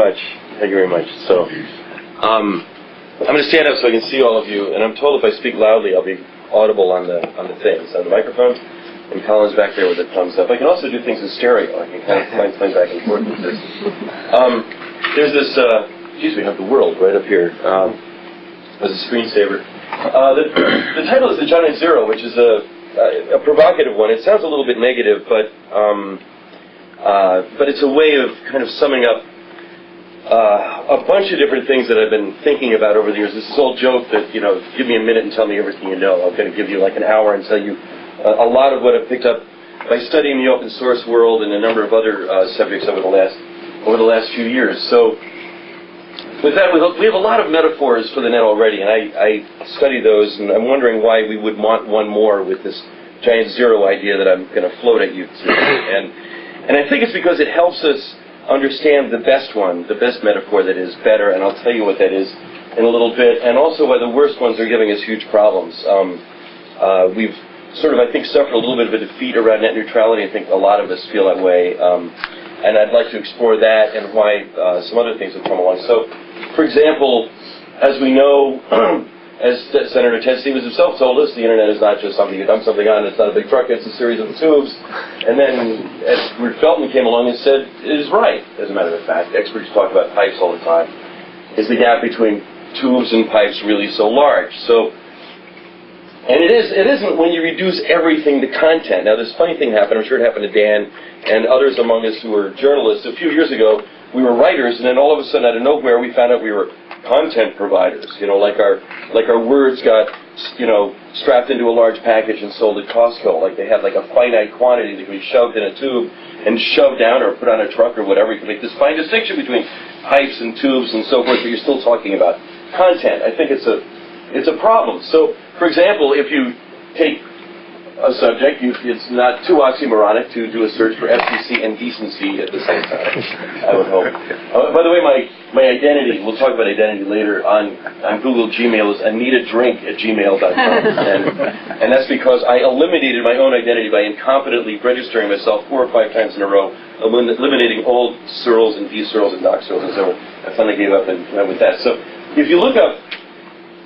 much. Thank you very much. So, um, I'm going to stand up so I can see all of you, and I'm told if I speak loudly, I'll be audible on the on the things on the microphone. And Colin's back there with a thumbs up. I can also do things in stereo. I can kind of climb back and forth with this. Um, there's this. Uh, geez, we have the world right up here um, as a screensaver. Uh, the, the title is The Giant Zero, which is a, a, a provocative one. It sounds a little bit negative, but um, uh, but it's a way of kind of summing up uh, a bunch of different things that I've been thinking about over the years. This is old joke that you know, give me a minute and tell me everything you know. I'm going to give you like an hour and tell you a lot of what I've picked up by studying the open source world and a number of other uh, subjects over the last over the last few years. So with that, we have a lot of metaphors for the net already, and I, I study those, and I'm wondering why we would want one more with this giant zero idea that I'm going to float at you today. And, and I think it's because it helps us understand the best one, the best metaphor that is better, and I'll tell you what that is in a little bit, and also why the worst ones are giving us huge problems. Um, uh, we've sort of, I think, suffered a little bit of a defeat around net neutrality. I think a lot of us feel that way. Um, and I'd like to explore that and why uh, some other things have come along. So, for example, as we know, as Senator Ted Stevens himself told us, the internet is not just something you dump something on, it's not a big truck, it's a series of tubes. And then Edward Felten came along and said, it is right, as a matter of fact. Experts talk about pipes all the time. Is the gap between tubes and pipes really so large? So and it is it isn't when you reduce everything to content. Now this funny thing happened, I'm sure it happened to Dan and others among us who were journalists. A few years ago, we were writers, and then all of a sudden out of nowhere we found out we were content providers. You know, like our like our words got you know strapped into a large package and sold at Costco. Like they had like a finite quantity that could be shoved in a tube and shoved down or put on a truck or whatever. You could make this fine distinction between pipes and tubes and so forth, but you're still talking about content. I think it's a it's a problem. So for example, if you take a subject, you, it's not too oxymoronic to do a search for FCC and decency at the same time. I would hope. Uh, by the way, my, my identity, we'll talk about identity later, on, on Google Gmail is anitadrink at gmail.com. And, and that's because I eliminated my own identity by incompetently registering myself four or five times in a row, eliminating all Searls and D-Searls and Doc and so I finally gave up and went with that. So if you look up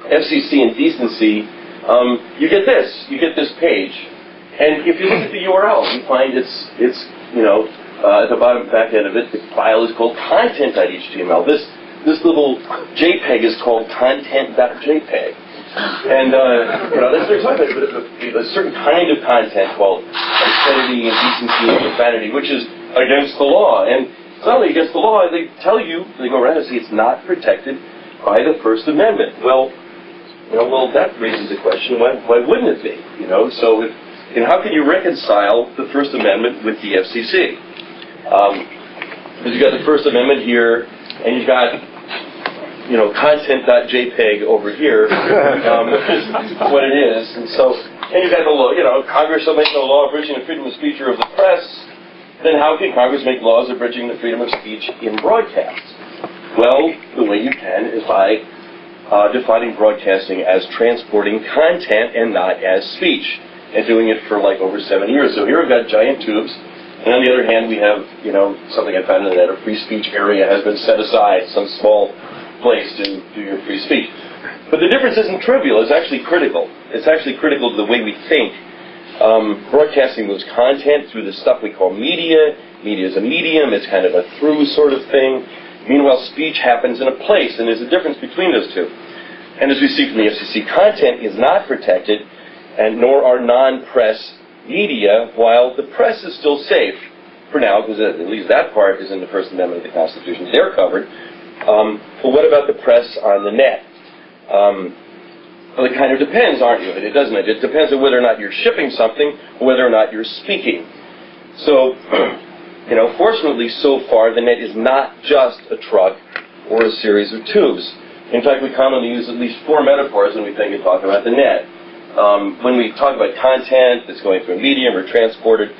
FCC and decency, um, you get this. You get this page, and if you look at the URL, you find it's it's you know uh, at the bottom back end of it, the file is called content.html. This this little JPEG is called content.jpg. And uh, you know about. A, a certain kind of content called obscenity and decency and profanity, which is against the law. And it's not only against the law. They tell you they go around and say it's not protected by the First Amendment. Well, you know, well, that raises the question: why, why wouldn't it be? You know, so if, know, how can you reconcile the First Amendment with the FCC? Um, because you got the First Amendment here, and you've got you know content.jpg over here, um, what it is, and so and you've got the law. You know, Congress shall make no law abridging the freedom of speech or of the press. Then how can Congress make laws abridging the freedom of speech in broadcast? Well, the way you can is by uh, defining broadcasting as transporting content and not as speech, and doing it for like over seven years. So here we've got giant tubes, and on the other hand, we have, you know, something I found in the net, a free speech area has been set aside, some small place to do your free speech. But the difference isn't trivial, it's actually critical. It's actually critical to the way we think. Um, broadcasting moves content through the stuff we call media. Media is a medium, it's kind of a through sort of thing. Meanwhile, speech happens in a place, and there's a difference between those two. And as we see from the FCC, content is not protected, and nor are non-press media, while the press is still safe for now, because at least that part is in the First Amendment of the Constitution. They're covered. Um, but what about the press on the net? Um, well, it kind of depends, aren't you? It doesn't it? It depends on whether or not you're shipping something, or whether or not you're speaking. So, You know, fortunately, so far, the net is not just a truck or a series of tubes. In fact, we commonly use at least four metaphors when we think and talk about the net. Um, when we talk about content that's going through a medium or transported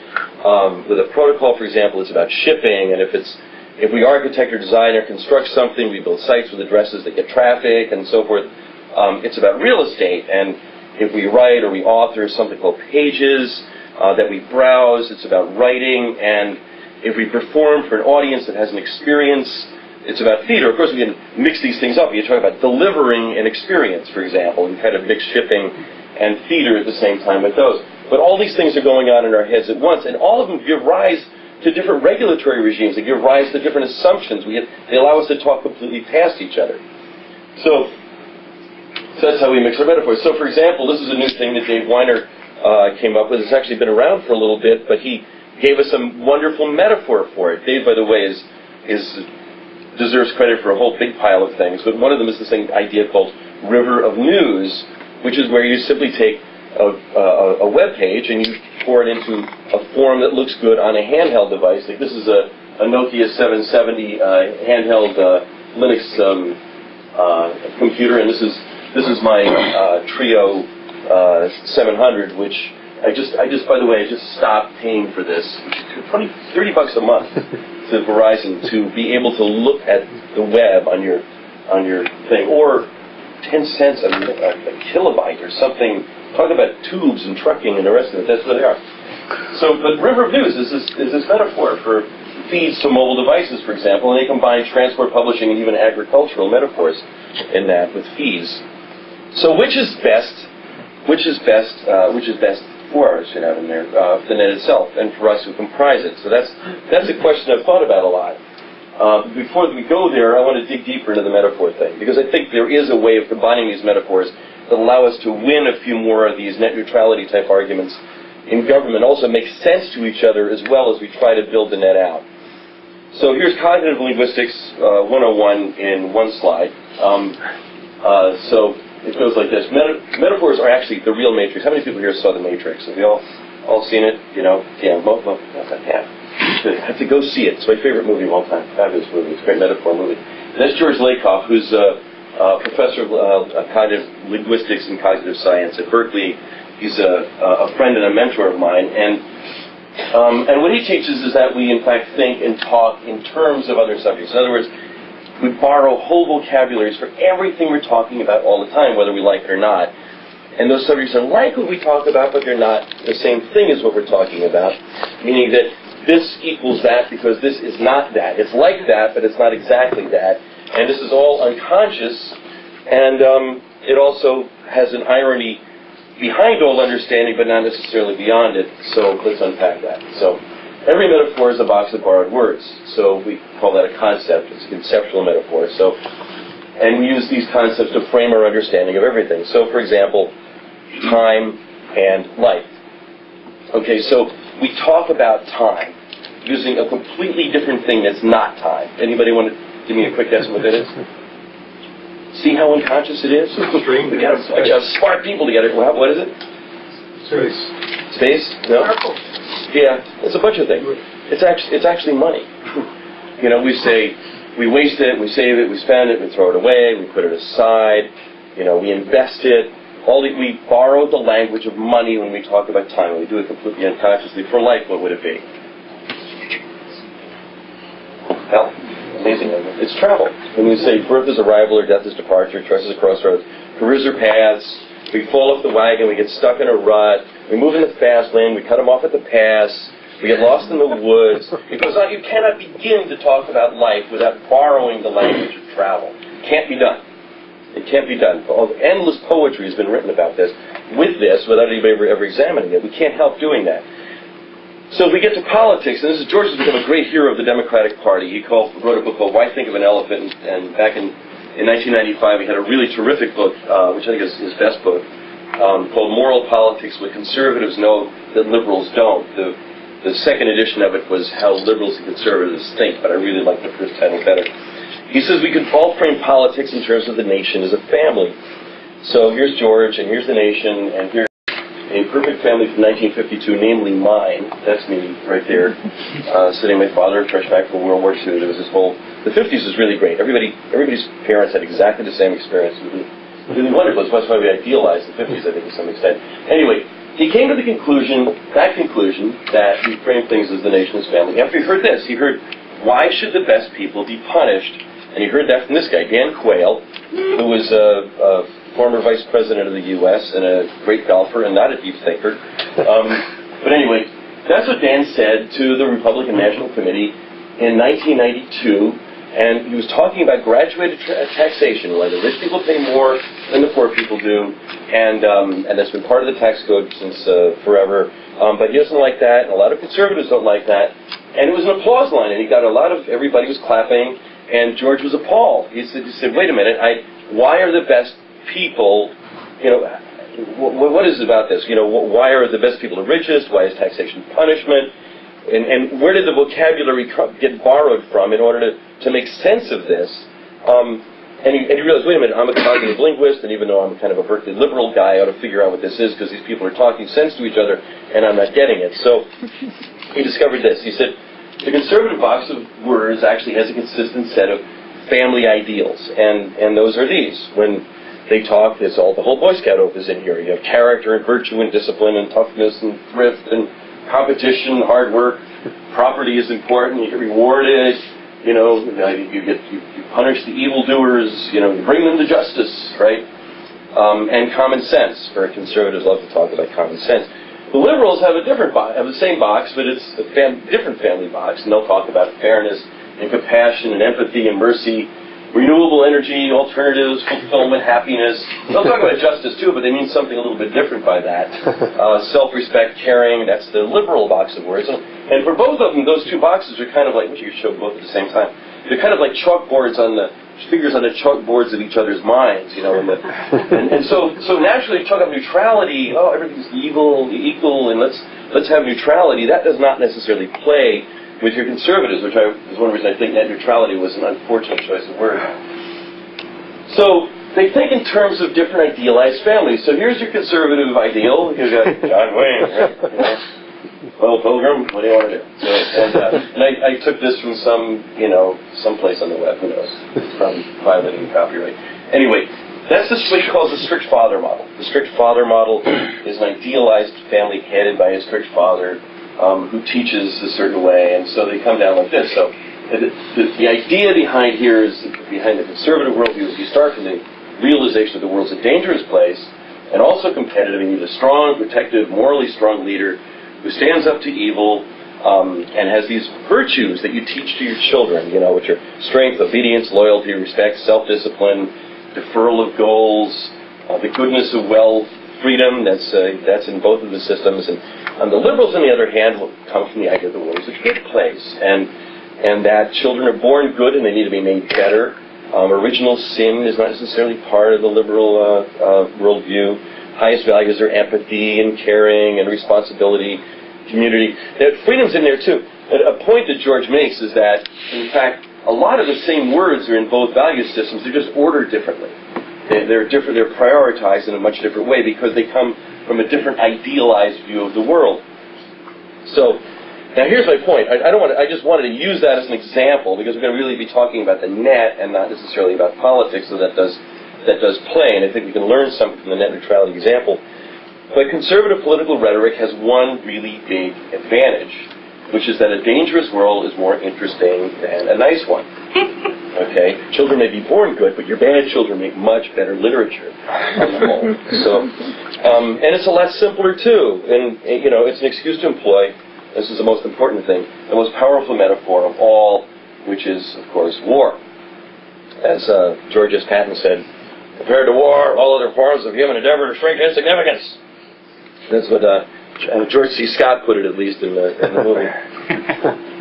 um, with a protocol, for example, it's about shipping. And if it's if we architect or design or construct something, we build sites with addresses that get traffic and so forth. Um, it's about real estate. And if we write or we author something called pages uh, that we browse, it's about writing and if we perform for an audience that has an experience, it's about theater. Of course, we can mix these things up. You talk about delivering an experience, for example, and kind of mix shipping and theater at the same time with those. But all these things are going on in our heads at once, and all of them give rise to different regulatory regimes. They give rise to different assumptions. We get, they allow us to talk completely past each other. So, so that's how we mix our metaphors. So, for example, this is a new thing that Dave Winer uh, came up with. It's actually been around for a little bit, but he gave us a wonderful metaphor for it. Dave, by the way, is is deserves credit for a whole big pile of things, but one of them is this thing, idea called river of news, which is where you simply take a, a, a web page and you pour it into a form that looks good on a handheld device. Like this is a, a Nokia 770 uh, handheld uh, Linux um, uh, computer, and this is this is my uh, Treo uh, 700, which I just, I just, by the way, I just stopped paying for this, 20, 30 bucks a month to Verizon to be able to look at the web on your, on your thing, or 10 cents a, a, a kilobyte or something. Talk about tubes and trucking and the rest of it. That's what they are. So, but River of News is this, is this metaphor for feeds to mobile devices, for example, and they combine transport, publishing, and even agricultural metaphors in that with fees. So, which is best? Which is best? Uh, which is best for us, you know, in there, uh, the net itself, and for us who comprise it. So that's that's a question I've thought about a lot. Uh, before we go there, I want to dig deeper into the metaphor thing because I think there is a way of combining these metaphors that allow us to win a few more of these net neutrality type arguments in government. Also, make sense to each other as well as we try to build the net out. So here's cognitive linguistics uh, 101 in one slide. Um, uh, so it goes like this. Meta- metaphors are actually the real matrix. How many people here saw the Matrix? Have you all all seen it? You know, yeah, most, most yeah. I have to go see it. It's my favorite movie of all time. Fabulous movie. It's a great metaphor movie. And that's George Lakoff, who's a, a professor of uh, cognitive linguistics and cognitive science at Berkeley. He's a, a friend and a mentor of mine, and um, and what he teaches is that we, in fact, think and talk in terms of other subjects. In other words, we borrow whole vocabularies for everything we're talking about all the time, whether we like it or not. And those subjects are like what we talk about, but they're not the same thing as what we're talking about. Meaning that this equals that because this is not that. It's like that, but it's not exactly that. And this is all unconscious, and um, it also has an irony behind all understanding, but not necessarily beyond it. So let's unpack that. So Every metaphor is a box of borrowed words, so we call that a concept. It's a conceptual metaphor. So, and we use these concepts to frame our understanding of everything. So, for example, time and life. Okay, so we talk about time using a completely different thing that's not time. Anybody want to give me a quick guess what that is? See how unconscious it is? we got to smart people together. What is it? Space. Space? No. Yeah, it's a bunch of things. It's actually it's actually money. you know, we say we waste it, we save it, we spend it, we throw it away, we put it aside. You know, we invest it. All the, we borrow the language of money when we talk about time. We do it completely unconsciously. For life, what would it be? Hell, amazing. It's travel. When we say birth is arrival or death is departure, choice is a crossroads, careers are paths. We fall off the wagon, we get stuck in a rut, we move in the fast lane. We cut them off at the pass. We get lost in the woods. On. You cannot begin to talk about life without borrowing the language of travel. Can't be done. It can't be done. Endless poetry has been written about this. With this, without anybody ever, ever examining it, we can't help doing that. So we get to politics, and this is George has become a great hero of the Democratic Party. He called, wrote a book called Why Think of an Elephant, and back in, in 1995 he had a really terrific book, uh, which I think is his best book, um, called Moral Politics, what conservatives know that liberals don't. The, the second edition of it was How Liberals and Conservatives Think, but I really like the first title better. He says we can all frame politics in terms of the nation as a family. So here's George, and here's the nation, and here's a perfect family from 1952, namely mine. That's me right there, uh, sitting with my father, fresh back from World War II. There was this whole. The 50s was really great. Everybody, everybody's parents had exactly the same experience really wonderful. It's That's why we idealize the 50s, I think, to some extent. Anyway, he came to the conclusion, that conclusion, that he framed things as the nation, nation's family. After he heard this, he heard, why should the best people be punished? And he heard that from this guy, Dan Quayle, who was a, a former vice president of the U.S. and a great golfer and not a deep thinker. Um, but anyway, that's what Dan said to the Republican National Committee in 1992 And he was talking about graduated tra- taxation, where the rich people pay more than the poor people do, and um, and that's been part of the tax code since uh, forever. Um, but he doesn't like that, and a lot of conservatives don't like that. And it was an applause line, and he got a lot of everybody was clapping, and George was appalled. He said, he said, "Wait a minute, I why are the best people, you know, what is it about this? You know, why are the best people the richest? Why is taxation punishment?" And, and where did the vocabulary get borrowed from in order to, to make sense of this? Um, and, you, and he realized, wait a minute, I'm a cognitive linguist, and even though I'm kind of a Berkeley liberal guy, I ought to figure out what this is because these people are talking sense to each other, and I'm not getting it. So he discovered this. He said, the conservative box of words actually has a consistent set of family ideals, and, and those are these. When they talk, there's all the whole Boy Scout oath is in here. You have character and virtue and discipline and toughness and thrift and competition, hard work, property is important. You get rewarded. You know, you get you, you punish the evildoers. You know, you bring them to justice, right? Um, and common sense. Very conservatives love to talk about common sense. The liberals have a different box, have the same box, but it's a fam- different family box, and they'll talk about fairness and compassion and empathy and mercy renewable energy, alternatives, fulfillment, happiness. They'll talk about justice too, but they mean something a little bit different by that. Uh, self-respect, caring, that's the liberal box of words. And, and for both of them, those two boxes are kind of like, which you show both at the same time, they're kind of like chalkboards on the, figures on the chalkboards of each other's minds, you know. And, the, and, and so, so naturally, talk about neutrality. Oh, everything's evil, equal, and let's let's have neutrality. That does not necessarily play with your conservatives, which I, is one reason I think net neutrality was an unfortunate choice of word. So they think in terms of different idealized families. So here's your conservative ideal. You've got John Wayne, right? You know, well, Pilgrim, what do you want to do? So, and, uh, and I, I, took this from some, you know, someplace on the web. Who knows? From violating copyright. Anyway, that's the, what he calls the strict father model. The strict father model is an idealized family headed by a strict father um, who teaches a certain way, and so they come down like this. So the, the, the idea behind here is behind the conservative worldview is you start from the realization that the world's a dangerous place and also competitive. You need a strong, protective, morally strong leader who stands up to evil um, and has these virtues that you teach to your children. You know, which are strength, obedience, loyalty, respect, self-discipline, deferral of goals, uh, the goodness of wealth, freedom. That's uh, that's in both of the systems and and the liberals, on the other hand, will come from the idea that the world is a good place, and and that children are born good and they need to be made better. Um, original sin is not necessarily part of the liberal uh, uh, worldview. Highest values are empathy and caring and responsibility, community. That freedom's in there too. A point that George makes is that, in fact, a lot of the same words are in both value systems. They're just ordered differently. They're different. They're prioritized in a much different way because they come from a different idealized view of the world. So, now here's my point. I, I don't want. I just wanted to use that as an example because we're going to really be talking about the net and not necessarily about politics. So that does that does play, and I think we can learn something from the net neutrality example. But conservative political rhetoric has one really big advantage, which is that a dangerous world is more interesting than a nice one. Okay, children may be born good, but your bad children make much better literature on the whole. So, um, and it's a lot simpler too. And you know, it's an excuse to employ. This is the most important thing, the most powerful metaphor of all, which is of course war. As uh, George S. Patton said, compared to war, all other forms of human endeavor shrink in significance. That's what uh, George C. Scott put it, at least in the, in the movie.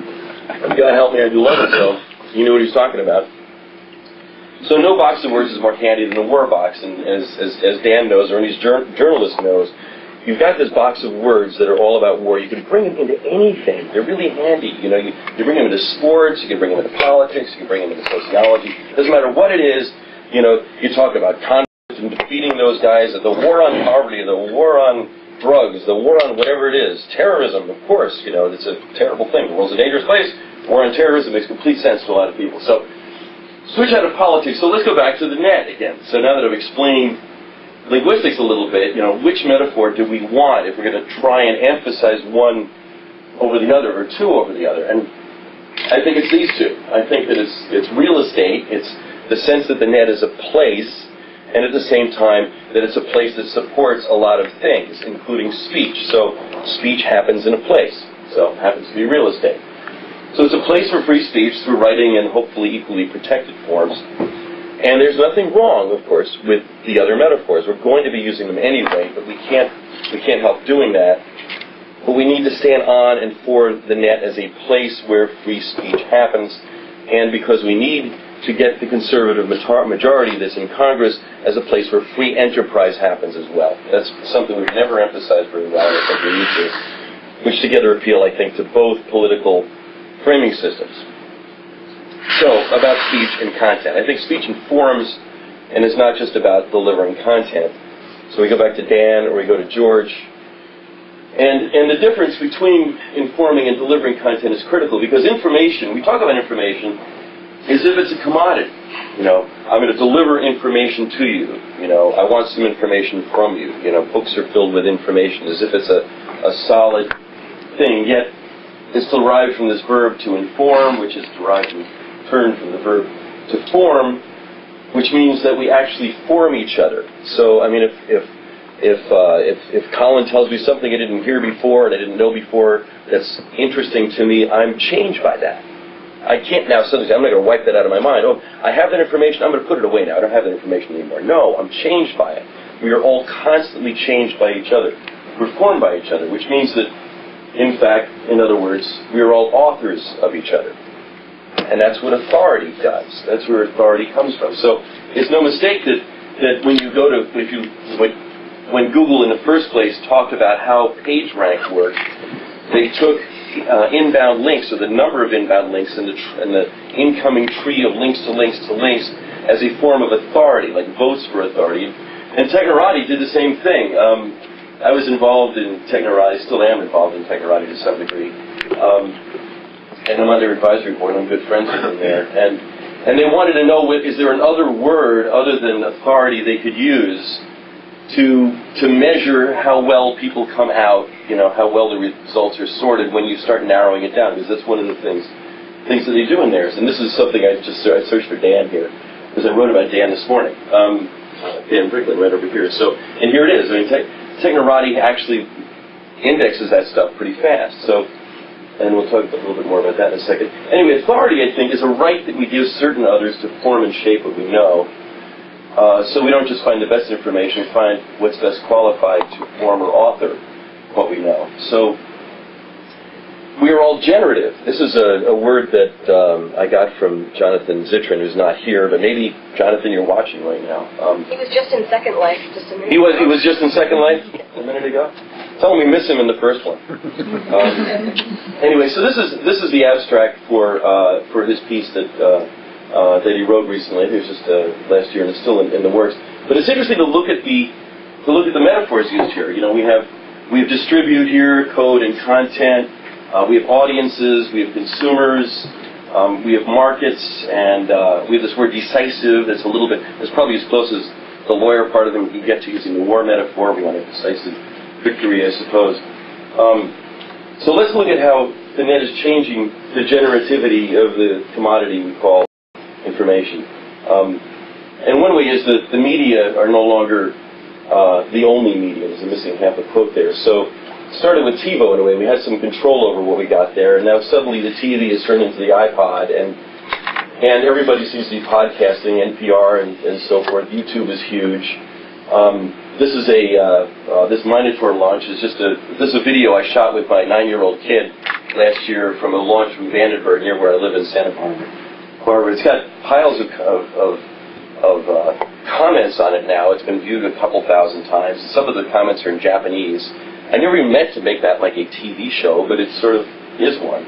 God help me, I do love it so. He knew what he was talking about. So no box of words is more handy than a war box, and as, as, as Dan knows, or any jur- journalist knows, you've got this box of words that are all about war. You can bring them into anything. They're really handy. You know, you, you bring them into sports, you can bring them into politics, you can bring them into sociology. Doesn't matter what it is. You know, you talk about conflict and defeating those guys, the war on poverty, the war on drugs, the war on whatever it is, terrorism. Of course, you know, it's a terrible thing. The world's a dangerous place war on terrorism makes complete sense to a lot of people. So, switch out of politics. So let's go back to the net again. So now that I've explained linguistics a little bit, you know, which metaphor do we want if we're going to try and emphasize one over the other or two over the other? And I think it's these two. I think that it's it's real estate. It's the sense that the net is a place, and at the same time that it's a place that supports a lot of things, including speech. So speech happens in a place. So it happens to be real estate. So it's a place for free speech through writing and hopefully equally protected forms. And there's nothing wrong, of course, with the other metaphors. We're going to be using them anyway, but we can't we can't help doing that. But we need to stand on and for the net as a place where free speech happens, and because we need to get the conservative majority that's in Congress as a place where free enterprise happens as well. That's something we've never emphasized very well, I think we need to, which together appeal, I think, to both political framing systems. So, about speech and content. I think speech informs, and is not just about delivering content. So we go back to Dan or we go to George. And, and the difference between informing and delivering content is critical because information, we talk about information as if it's a commodity. You know, I'm going to deliver information to you. You know, I want some information from you. You know, books are filled with information as if it's a, a solid thing. Yet, it's derived from this verb to inform, which is derived in turn from the verb to form, which means that we actually form each other. So, I mean, if if if, uh, if if Colin tells me something I didn't hear before and I didn't know before that's interesting to me, I'm changed by that. I can't now suddenly say, I'm not going to wipe that out of my mind. Oh, I have that information, I'm going to put it away now. I don't have that information anymore. No, I'm changed by it. We are all constantly changed by each other. We're formed by each other, which means that, in fact, in other words, we are all authors of each other. And that's what authority does. That's where authority comes from. So it's no mistake that, that when you go to, if you, when, when Google in the first place talked about how PageRank worked, they took uh, inbound links, or the number of inbound links, and the, tr- the incoming tree of links to links to links as a form of authority, like votes for authority. And Technorati did the same thing. Um, I was involved in Technorati, still am involved in Technorati to some degree. Um, and I'm on their advisory board, I'm good friends with them there. And, and they wanted to know, is there another word other than authority they could use to to measure how well people come out, you know, how well the results are sorted when you start narrowing it down, because that's one of the things things that they do in theirs. And this is something I just I searched for Dan here because I wrote about Dan this morning. Um, Dan Bricklin right over here. So and here it is. I mean, Te- Technorati actually indexes that stuff pretty fast. So. And we'll talk a little bit more about that in a second. Anyway, authority, I think, is a right that we give certain others to form and shape what we know uh, so we don't just find the best information, we find what's best qualified to form or author what we know. So we are all generative. This is a, a word that um, I got from Jonathan Zittrain, who's not here, but maybe Jonathan, you're watching right now. Um, he was just in Second Life just a minute. He was. He was just in Second Life a minute ago. Tell him we miss him in the first one. Um, anyway, so this is this is the abstract for uh, for his piece that. Uh, uh, that he wrote recently. It was just uh, last year, and it's still in, in, the works. But it's interesting to look at the to look at the metaphors used here. You know, we have we have distribute here, code and content. Uh, we have audiences. We have consumers. Um, we have markets, and uh, we have this word decisive. That's a little bit. That's probably as close as the lawyer part of them can get to using the war metaphor. We want a decisive victory, I suppose. Um, so let's look at how the net is changing the generativity of the commodity we call information. Um, and one way is that the media are no longer uh, the only media. There's a missing half a quote there. So started with TiVo in a way. We had some control over what we got there, and now suddenly the TV has turned into the iPod, and and everybody seems to be podcasting, NPR and, and so forth. YouTube is huge. Um, this is a uh, uh, this Minotaur launch is just a this is a video I shot with my nine-year-old kid last year from a launch from Vandenberg near where I live in Santa Barbara. However, it's got piles of, of, of, of uh, comments on it now. It's been viewed a couple thousand times. Some of the comments are in Japanese. I never even meant to make that like a TV show, but it sort of is one.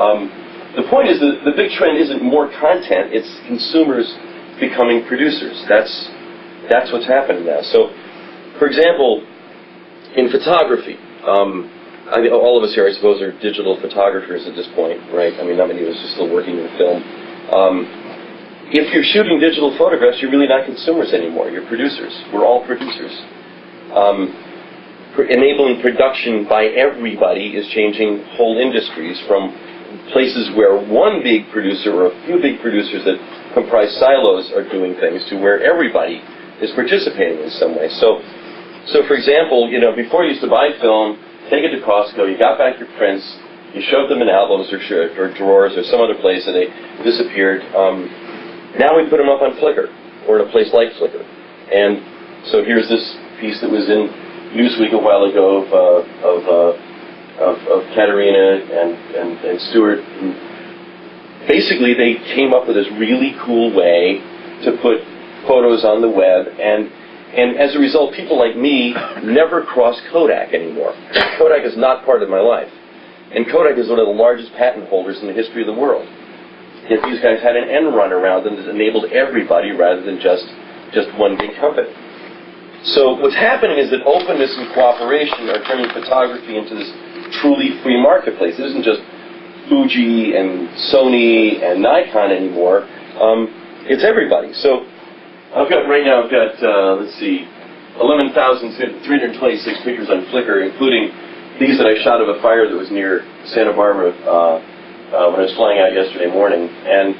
Um, the point is that the big trend isn't more content; it's consumers becoming producers. That's that's what's happening now. So, for example, in photography, um, I mean, all of us here, I suppose, are digital photographers at this point, right? I mean, not many of us are still working in film. Um, if you're shooting digital photographs, you're really not consumers anymore. You're producers. We're all producers. Um, enabling production by everybody is changing whole industries from places where one big producer or a few big producers that comprise silos are doing things to where everybody is participating in some way. So, so for example, you know, before you used to buy film, take it to Costco, you got back your prints, You shoved them in albums or, sh- or drawers or some other place and they disappeared. Um, now we put them up on Flickr or in a place like Flickr. And so here's this piece that was in Newsweek a while ago of, uh, of, uh, of, of Caterina and, and, and Stewart. And basically, they came up with this really cool way to put photos on the web and and as a result, people like me never cross Kodak anymore. Kodak is not part of my life. And Kodak is one of the largest patent holders in the history of the world. Yet these guys had an end run around them that enabled everybody rather than just, just one big company. So what's happening is that openness and cooperation are turning photography into this truly free marketplace. It isn't just Fuji and Sony and Nikon anymore. Um, it's everybody. So I've got right now. I've got uh, let's see, 11,326 pictures on Flickr, including these that I shot of a fire that was near Santa Barbara uh, uh, when I was flying out yesterday morning. And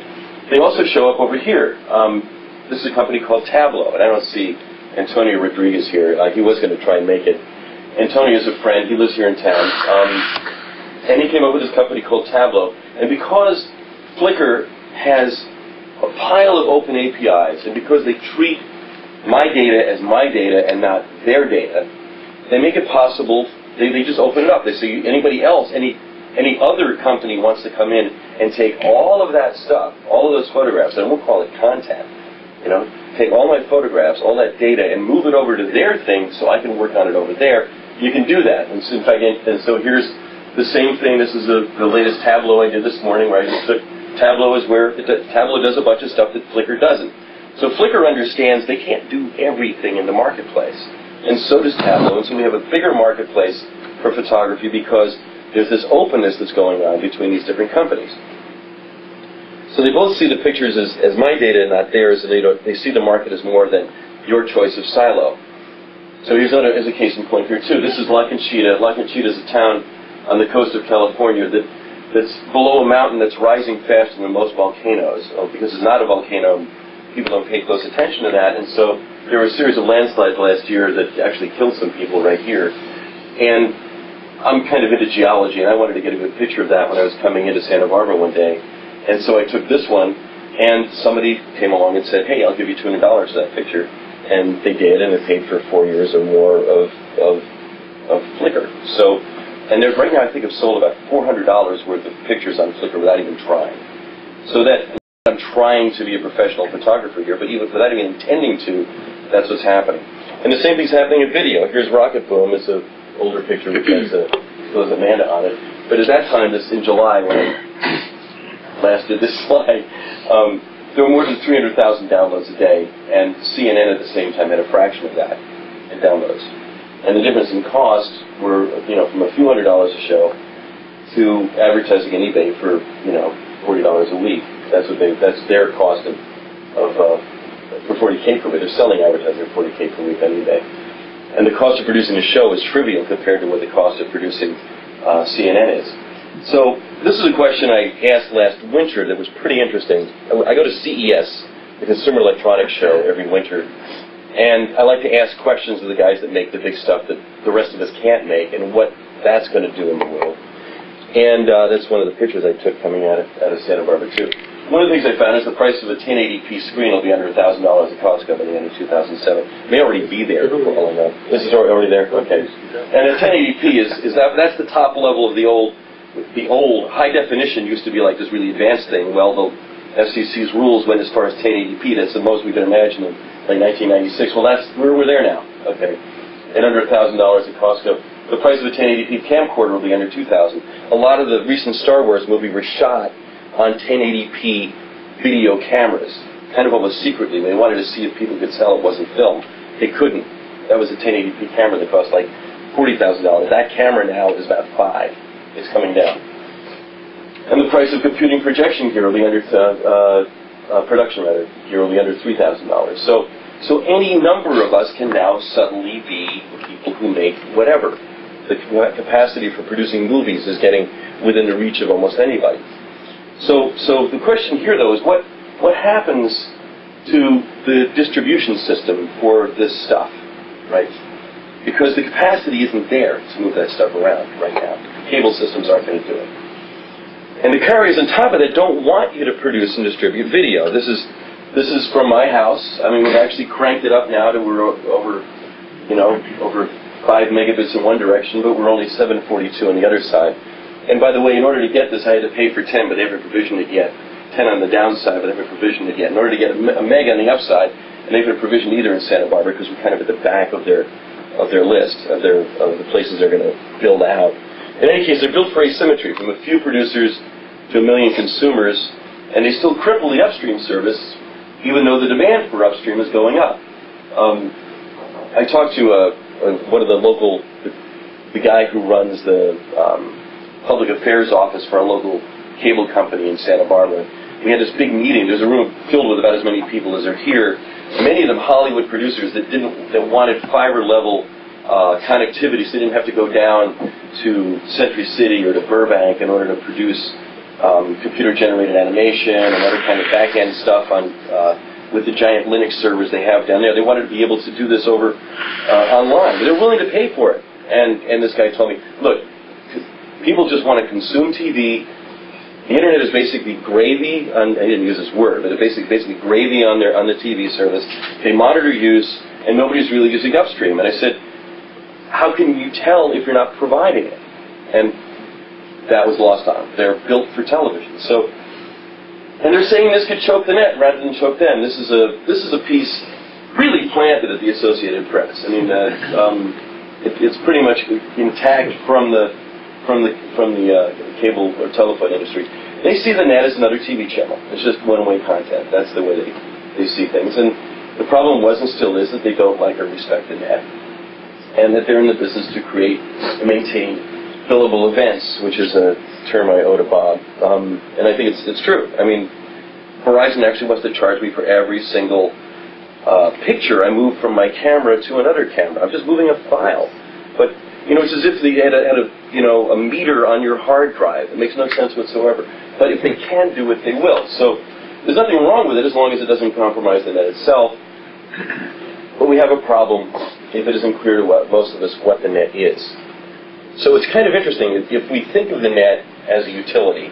they also show up over here. Um, this is a company called Tabblo, and I don't see Antonio Rodriguez here. Uh, he was going to try and make it. Antonio is a friend. He lives here in town. Um, and he came up with this company called Tabblo. And because Flickr has a pile of open APIs, and because they treat my data as my data and not their data, they make it possible. They, they just open it up. They say anybody else, any any other company wants to come in and take all of that stuff, all of those photographs, and we'll call it content. You know, take all my photographs, all that data, and move it over to their thing so I can work on it over there. You can do that. And so, in fact, and so here's the same thing. This is the, the latest Tabblo I did this morning, where I just took Tabblo is where it, Tabblo does a bunch of stuff that Flickr doesn't. So Flickr understands they can't do everything in the marketplace, and so does Tabblo. And so we have a bigger marketplace for photography because there's this openness that's going on between these different companies. So they both see the pictures as, as my data, and not theirs, and they, don't, they see the market as more than your choice of silo. So here's another as a case in point here too. This is La Conchita. La Conchita is a town on the coast of California that that's below a mountain that's rising faster than most volcanoes. Oh, because it's not a volcano, people don't pay close attention to that. And so there were a series of landslides last year that actually killed some people right here. And I'm kind of into geology, and I wanted to get a good picture of that when I was coming into Santa Barbara one day. And so I took this one, and somebody came along and said, "Hey, I'll give you $200 for that picture." And they did, and it paid for four years or more of of, of Flickr. So and they're, right now, I think, I've sold about $400 worth of pictures on Flickr without even trying. So that I'm trying to be a professional photographer here, but even without even intending to, that's what's happening. And the same thing's happening in video. Here's Rocketboom. It's an older picture which has, a, has Amanda on it. But at that time, this in July when I last did this slide, um, there were more than 300,000 downloads a day, and CNN at the same time had a fraction of that in downloads. And the difference in cost were, you know, from a few hundred dollars a show to advertising on eBay for, you know, forty dollars a week. That's what they. That's their cost of, of uh, for forty k per week. They're selling advertising for forty k per week on eBay. And the cost of producing a show is trivial compared to what the cost of producing uh, CNN is. So this is a question I asked last winter that was pretty interesting. I go to CES, the Consumer Electronics Show, every winter and I like to ask questions of the guys that make the big stuff that the rest of us can't make and what that's going to do in the world. And uh, that's one of the pictures I took coming out of, out of Santa Barbara, too. One of the things I found is the price of a 1080p screen will be under $1,000 at Costco by the end of 2007. It may already be there for all I. This is oh, already there? Okay. And a 1080p is, is that, that's the top level of the old, the old high definition used to be like this really advanced thing. Well, the FCC's rules went as far as 1080p. That's the most we can imagine in like 1996. Well, that's we're, we're there now. Okay, at under thousand dollars at Costco. The price of a 1080p camcorder will be under 2,000. A lot of the recent Star Wars movies were shot on 1080p video cameras, kind of almost secretly. They wanted to see if people could tell it wasn't film. They couldn't. That was a 1080p camera that cost like forty thousand dollars. That camera now is about five. It's coming down. And the price of computing projection gear will be under uh, uh, production rather, here will be under $3,000. So, so any number of us can now suddenly be people who make whatever. The capacity for producing movies is getting within the reach of almost anybody. So, so the question here, though, is what, what happens to the distribution system for this stuff, right? Because the capacity isn't there to move that stuff around right now. Cable systems aren't going to do it. And the carriers on top of that don't want you to produce and distribute video. This is this is from my house. I mean, we've actually cranked it up now to we're over, you know, over five megabits in one direction, but we're only 742 on the other side. And by the way, in order to get this, I had to pay for 10, but they haven't provisioned it yet. 10 on the downside, but they haven't provisioned it yet. In order to get a, a meg on the upside, and they haven't provisioned either in Santa Barbara because we're kind of at the back of their of their list of their of the places they're going to build out. In any case, they're built for asymmetry, from a few producers to a million consumers, and they still cripple the upstream service, even though the demand for upstream is going up. Um, I talked to uh, uh, one of the local, the, the guy who runs the um, public affairs office for a local cable company in Santa Barbara. We had this big meeting. There's a room filled with about as many people as are here. Many of them Hollywood producers that didn't that wanted fiber level uh, connectivity, so they didn't have to go down to Century City or to Burbank in order to produce um, computer generated animation and other kind of back end stuff on. Uh, with the giant Linux servers they have down there, they wanted to be able to do this over uh, online. They're willing to pay for it. And and this guy told me, look, people just want to consume TV the internet is basically gravy. On, I didn't use this word, but it's basically basically gravy on their on the TV service. They monitor use, and nobody's really using upstream. And I said, how can you tell if you're not providing it? And that was lost on them. They're built for television. So, and they're saying this could choke the net rather than choke them. This is a this is a piece really planted at the Associated Press. I mean, uh, um, it, it's pretty much intact from the from the from the uh, cable or telephone industry. They see the net as another TV channel. It's just one-way content. That's the way they, they see things. And the problem was and still is that they don't like or respect the net, and that they're in the business to create and maintain billable events, which is a term I owe to Bob. Um, and I think it's it's true. I mean, Verizon actually wants to charge me for every single uh, picture I move from my camera to another camera. I'm just moving a file, but you know, it's as if they had a, had a you know a meter on your hard drive. It makes no sense whatsoever. But if they can do it, they will. So there's nothing wrong with it as long as it doesn't compromise the net itself. But we have a problem if it isn't clear to what, most of us what the net is. So it's kind of interesting if we think of the net as a utility,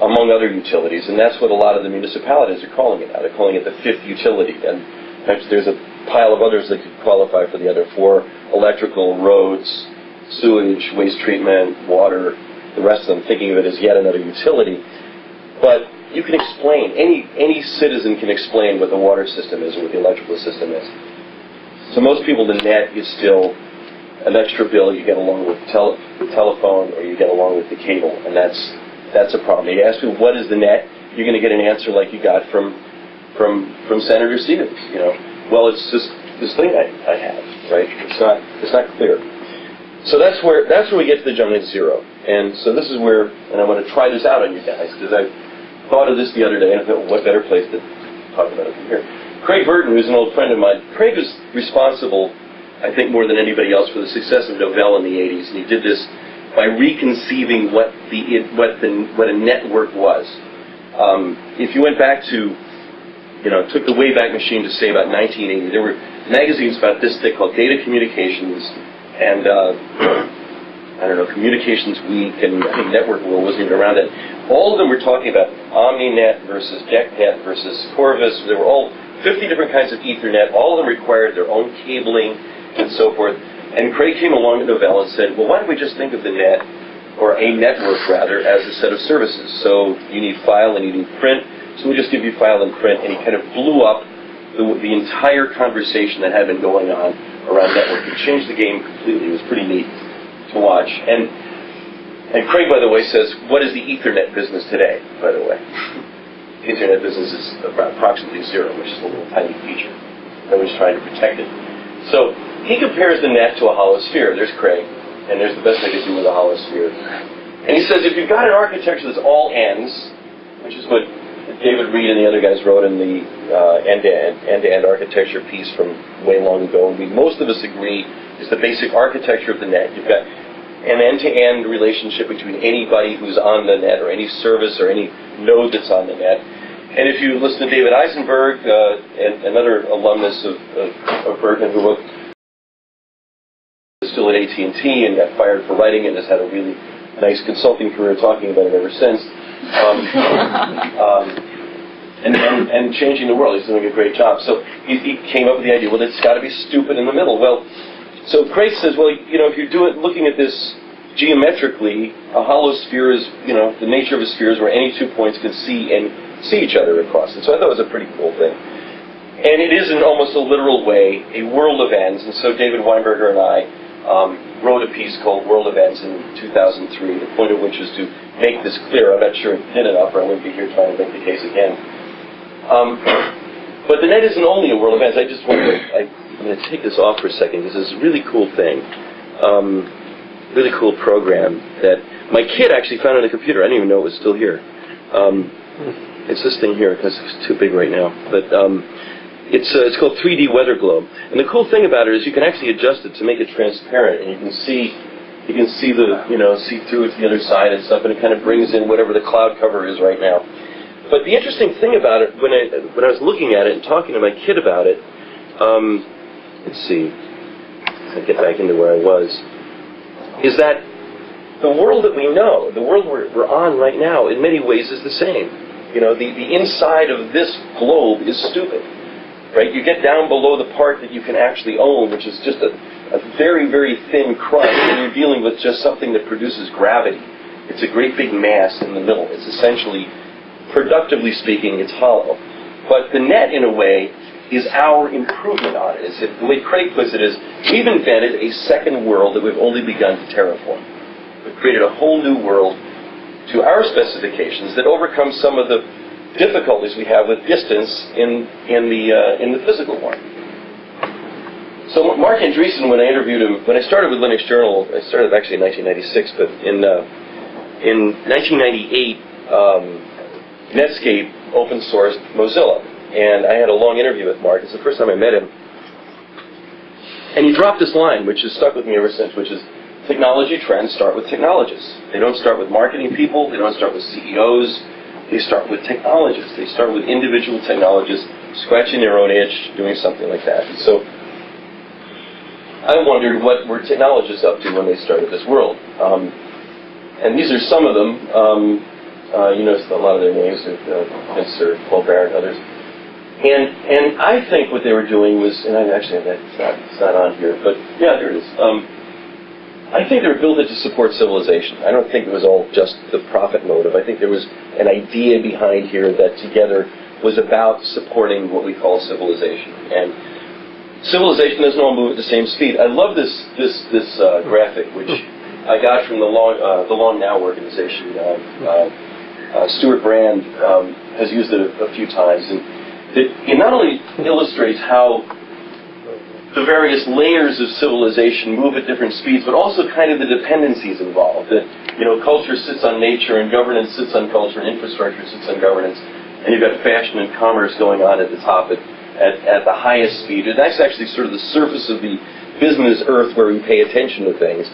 among other utilities, and that's what a lot of the municipalities are calling it now. They're calling it the fifth utility. And there's a pile of others that could qualify for the other four electrical, roads, sewage, waste treatment, water, the rest of them thinking of it as yet another utility. But you can explain, any, any citizen can explain what the water system is or what the electrical system is. So most people, the net is still an extra bill you get along with tele- the telephone or you get along with the cable, and that's, that's a problem. You ask me, what is the net? You're going to get an answer like you got from, from, from Senator Stevens, you know. Well, it's just this thing I, I have, right? It's not, it's not clear. So that's where that's where we get to the Giant Zero. And so this is where, and I want to try this out on you guys because I thought of this the other day, and I thought, what better place to talk about it from here? Craig Burton, who's an old friend of mine, Craig was responsible, I think, more than anybody else for the success of Novell in the '80s, and he did this by reconceiving what the what the what a network was. Um, if you went back to you know, took the Wayback Machine to say about 1980. There were magazines about this thick called Data Communications and uh, I don't know, Communications Week, and I think Network World wasn't even around then. All of them were talking about OmniNet versus DECnet versus Corvus. There were all 50 different kinds of Ethernet. All of them required their own cabling and so forth. And Craig came along to Novell and said, well, why don't we just think of the net, or a network rather, as a set of services? So you need file and you need print so we'll just give you file and print, and he kind of blew up the, the entire conversation that had been going on around network. He changed the game completely. It was pretty neat to watch. And and Craig, by the way, says, what is the Ethernet business today, by the way? The Ethernet business is approximately zero, which is a little tiny feature. Nobody's trying to protect it. So he compares the net to a hollow sphere. There's Craig, and there's the best I could do with a hollow sphere. And he says, if you've got an architecture that's all ends, which is what David Reed and the other guys wrote in the uh, end-to-end, end-to-end architecture piece from way long ago. and We, most of us agree is the basic architecture of the net. You've got an end-to-end relationship between anybody who's on the net or any service or any node that's on the net. And if you listen to David Isenberg, uh, and another alumnus of, of, of who wrote still at AT&T and got fired for writing it, has had a really nice consulting career talking about it ever since. Um, um, and, and, and changing the world. He's doing a great job. So he, he came up with the idea, well, it's got to be stupid in the middle. Well, so Craig says, well, you know, if you do it looking at this geometrically, a hollow sphere is, you know, the nature of a sphere is where any two points can see and see each other across it. So I thought it was a pretty cool thing. And it is in almost a literal way a world of ends. And so David Weinberger and I um, wrote a piece called World of Ends in 2003, the point of which is to make this clear. I'm not sure it did enough, or I wouldn't be here trying to make the case again. Um, but the net isn't only a world of. I just want to, I, am going to take this off for a second because is a really cool thing. Um, really cool program that my kid actually found on the computer. I didn't even know it was still here. Um, it's this thing here because it's too big right now. But um, it's, uh, it's called 3D Weather Globe. And the cool thing about it is you can actually adjust it to make it transparent, and you can see you can see the you know see through it to the other side and stuff, and it kind of brings in whatever the cloud cover is right now. But the interesting thing about it when I when I was looking at it and talking to my kid about it, um, let's see, I get back into where I was, is that the world that we know, the world we're, we're on right now, in many ways is the same. You know, the, the inside of this globe is stupid right? You get down below the part that you can actually own, which is just a, a very, very thin crust, and you're dealing with just something that produces gravity. It's a great big mass in the middle. It's essentially, productively speaking, it's hollow. But the net, in a way, is our improvement on it. it. The way Craig puts it is, we've invented a second world that we've only begun to terraform. We've created a whole new world to our specifications that overcomes some of the difficulties we have with distance in, in, the, uh, in the physical one. So Marc Andreessen, when I interviewed him, when I started with Linux Journal, I started actually in 1996, but in, uh, in 1998, um, Netscape open sourced Mozilla. And I had a long interview with Mark. It's the first time I met him. And he dropped this line, which has stuck with me ever since, which is technology trends start with technologists. They don't start with marketing people. They don't start with CEOs. They start with technologists. They start with individual technologists scratching their own itch, doing something like that. And so I wondered what were technologists up to when they started this world. Um, and these are some of them. Um, uh, you notice a lot of their names, uh, Mr. Colbert and others. And and I think what they were doing was, and I actually have that, it's not, it's not on here, but yeah, there it is. Um, I think they were built to support civilization. I don't think it was all just the profit motive. I think there was an idea behind here that together was about supporting what we call civilization. And civilization doesn't all move at the same speed. I love this this this uh, graphic, which I got from the Long uh, the Long Now organization. Uh, uh, uh Brand um, has used it a, a few times, and it, it not only illustrates how the various layers of civilization move at different speeds, but also kind of the dependencies involved. That you know, culture sits on nature, and governance sits on culture, and infrastructure sits on governance, and you've got fashion and commerce going on at the top at, at the highest speed. And that's actually sort of the surface of the business earth where we pay attention to things.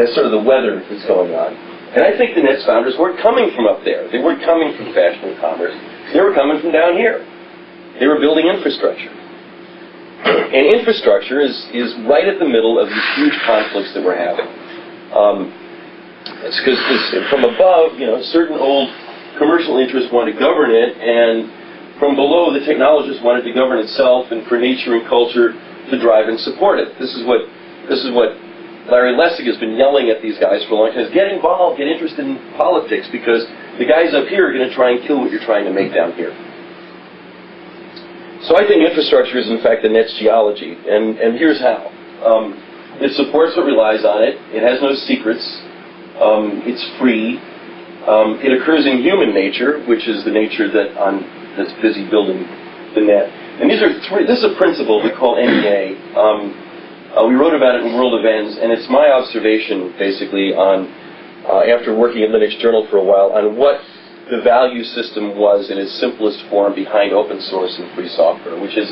That's sort of the weather that's going on. And I think the Nets founders weren't coming from up there. They weren't coming from fashion and commerce. They were coming from down here. They were building infrastructure. And infrastructure is, is right at the middle of these huge conflicts that we're having. Um, it's because from above, you know, certain old commercial interests want to govern it, and from below, the technologists want it to govern itself, and for nature and culture to drive and support it. This is what this is what Larry Lessig has been yelling at these guys for a long time: is get involved, get interested in politics, because the guys up here are going to try and kill what you're trying to make down here. So I think infrastructure is in fact the next geology, and, and here's how. Um, it supports what relies on it. It has no secrets. Um, it's free. Um, it occurs in human nature, which is the nature that on that's busy building the net. And these are three. This is a principle we call NEA. Um, uh, we wrote about it in World of Ends, and it's my observation, basically, on uh, after working at Linux Journal for a while, on what the value system was in its simplest form behind open source and free software, which is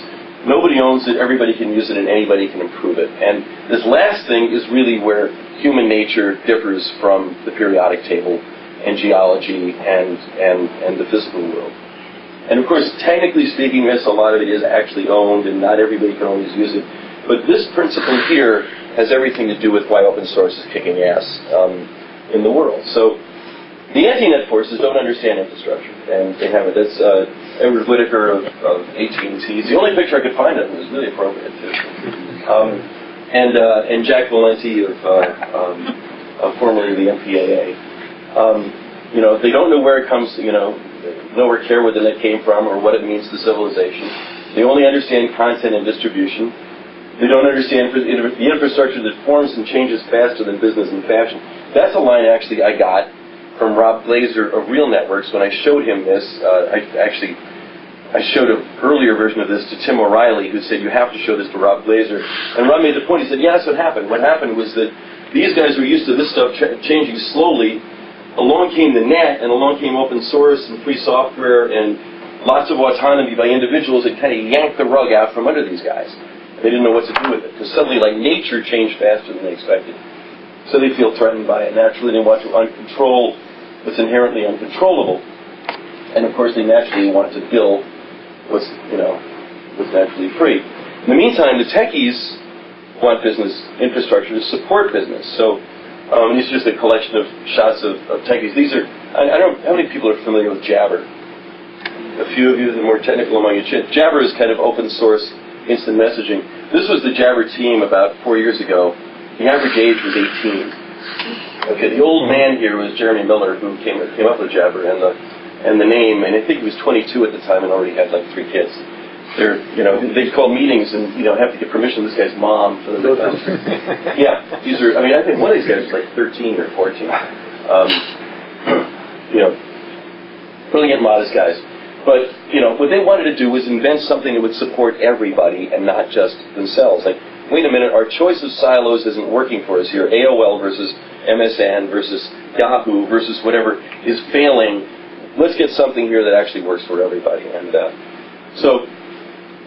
nobody owns it, everybody can use it, and anybody can improve it. And this last thing is really where human nature differs from the periodic table and geology and, and, and the physical world. And of course, technically speaking, yes, a lot of it is actually owned, and not everybody can always use it. But this principle here has everything to do with why open source is kicking ass. Um, in the world. So the anti-net forces don't understand infrastructure, and they haven't. That's uh, Edward Whitacre of, of AT&T. It's the only picture I could find of him. It was really appropriate too. Um, and uh, and Jack Valenti of, uh, um, of formerly the MPAA. Um, you know, they don't know where it comes. You know, nowhere care where the net came from or what it means to civilization. They only understand content and distribution. They don't understand the infrastructure that forms and changes faster than business and fashion. That's a line actually I got from Rob Glaser of Real Networks when I showed him this. Uh, I actually I showed an earlier version of this to Tim O'Reilly, who said you have to show this to Rob Glaser. And Rob made the point. He said, "Yeah, that's what happened. What happened was that these guys were used to this stuff ch- changing slowly. Along came the net, and along came open source and free software and lots of autonomy by individuals that kind of yanked the rug out from under these guys. They didn't know what to do with it because suddenly, like nature changed faster than they expected. So they feel threatened by it. Naturally, they want to uncontrol what's inherently uncontrollable. And of course, they naturally want to build what's, you know, what's naturally free. In the meantime, the techies want business infrastructure to support business. So um, these are just a collection of shots of, of techies. These are, I, I, don't know how many people are familiar with Jabber. A few of you, the more technical among you. Jabber is kind of open source instant messaging. This was the Jabber team about four years ago. The average age was 18. Okay, the old man here was Jeremie Miller, who came came up with Jabber, and the and the name, and I think he was 22 at the time and already had like three kids. They're, you know, they call meetings and you know have to get permission. This guy's mom for come. yeah, these are. I mean, I think one of these guys is like 13 or 14. Um, you know, brilliant, modest guys. But you know, what they wanted to do was invent something that would support everybody and not just themselves. Like, wait a minute, our choice of silos isn't working for us here. AOL versus MSN versus Yahoo versus whatever is failing. Let's get something here that actually works for everybody. And uh, so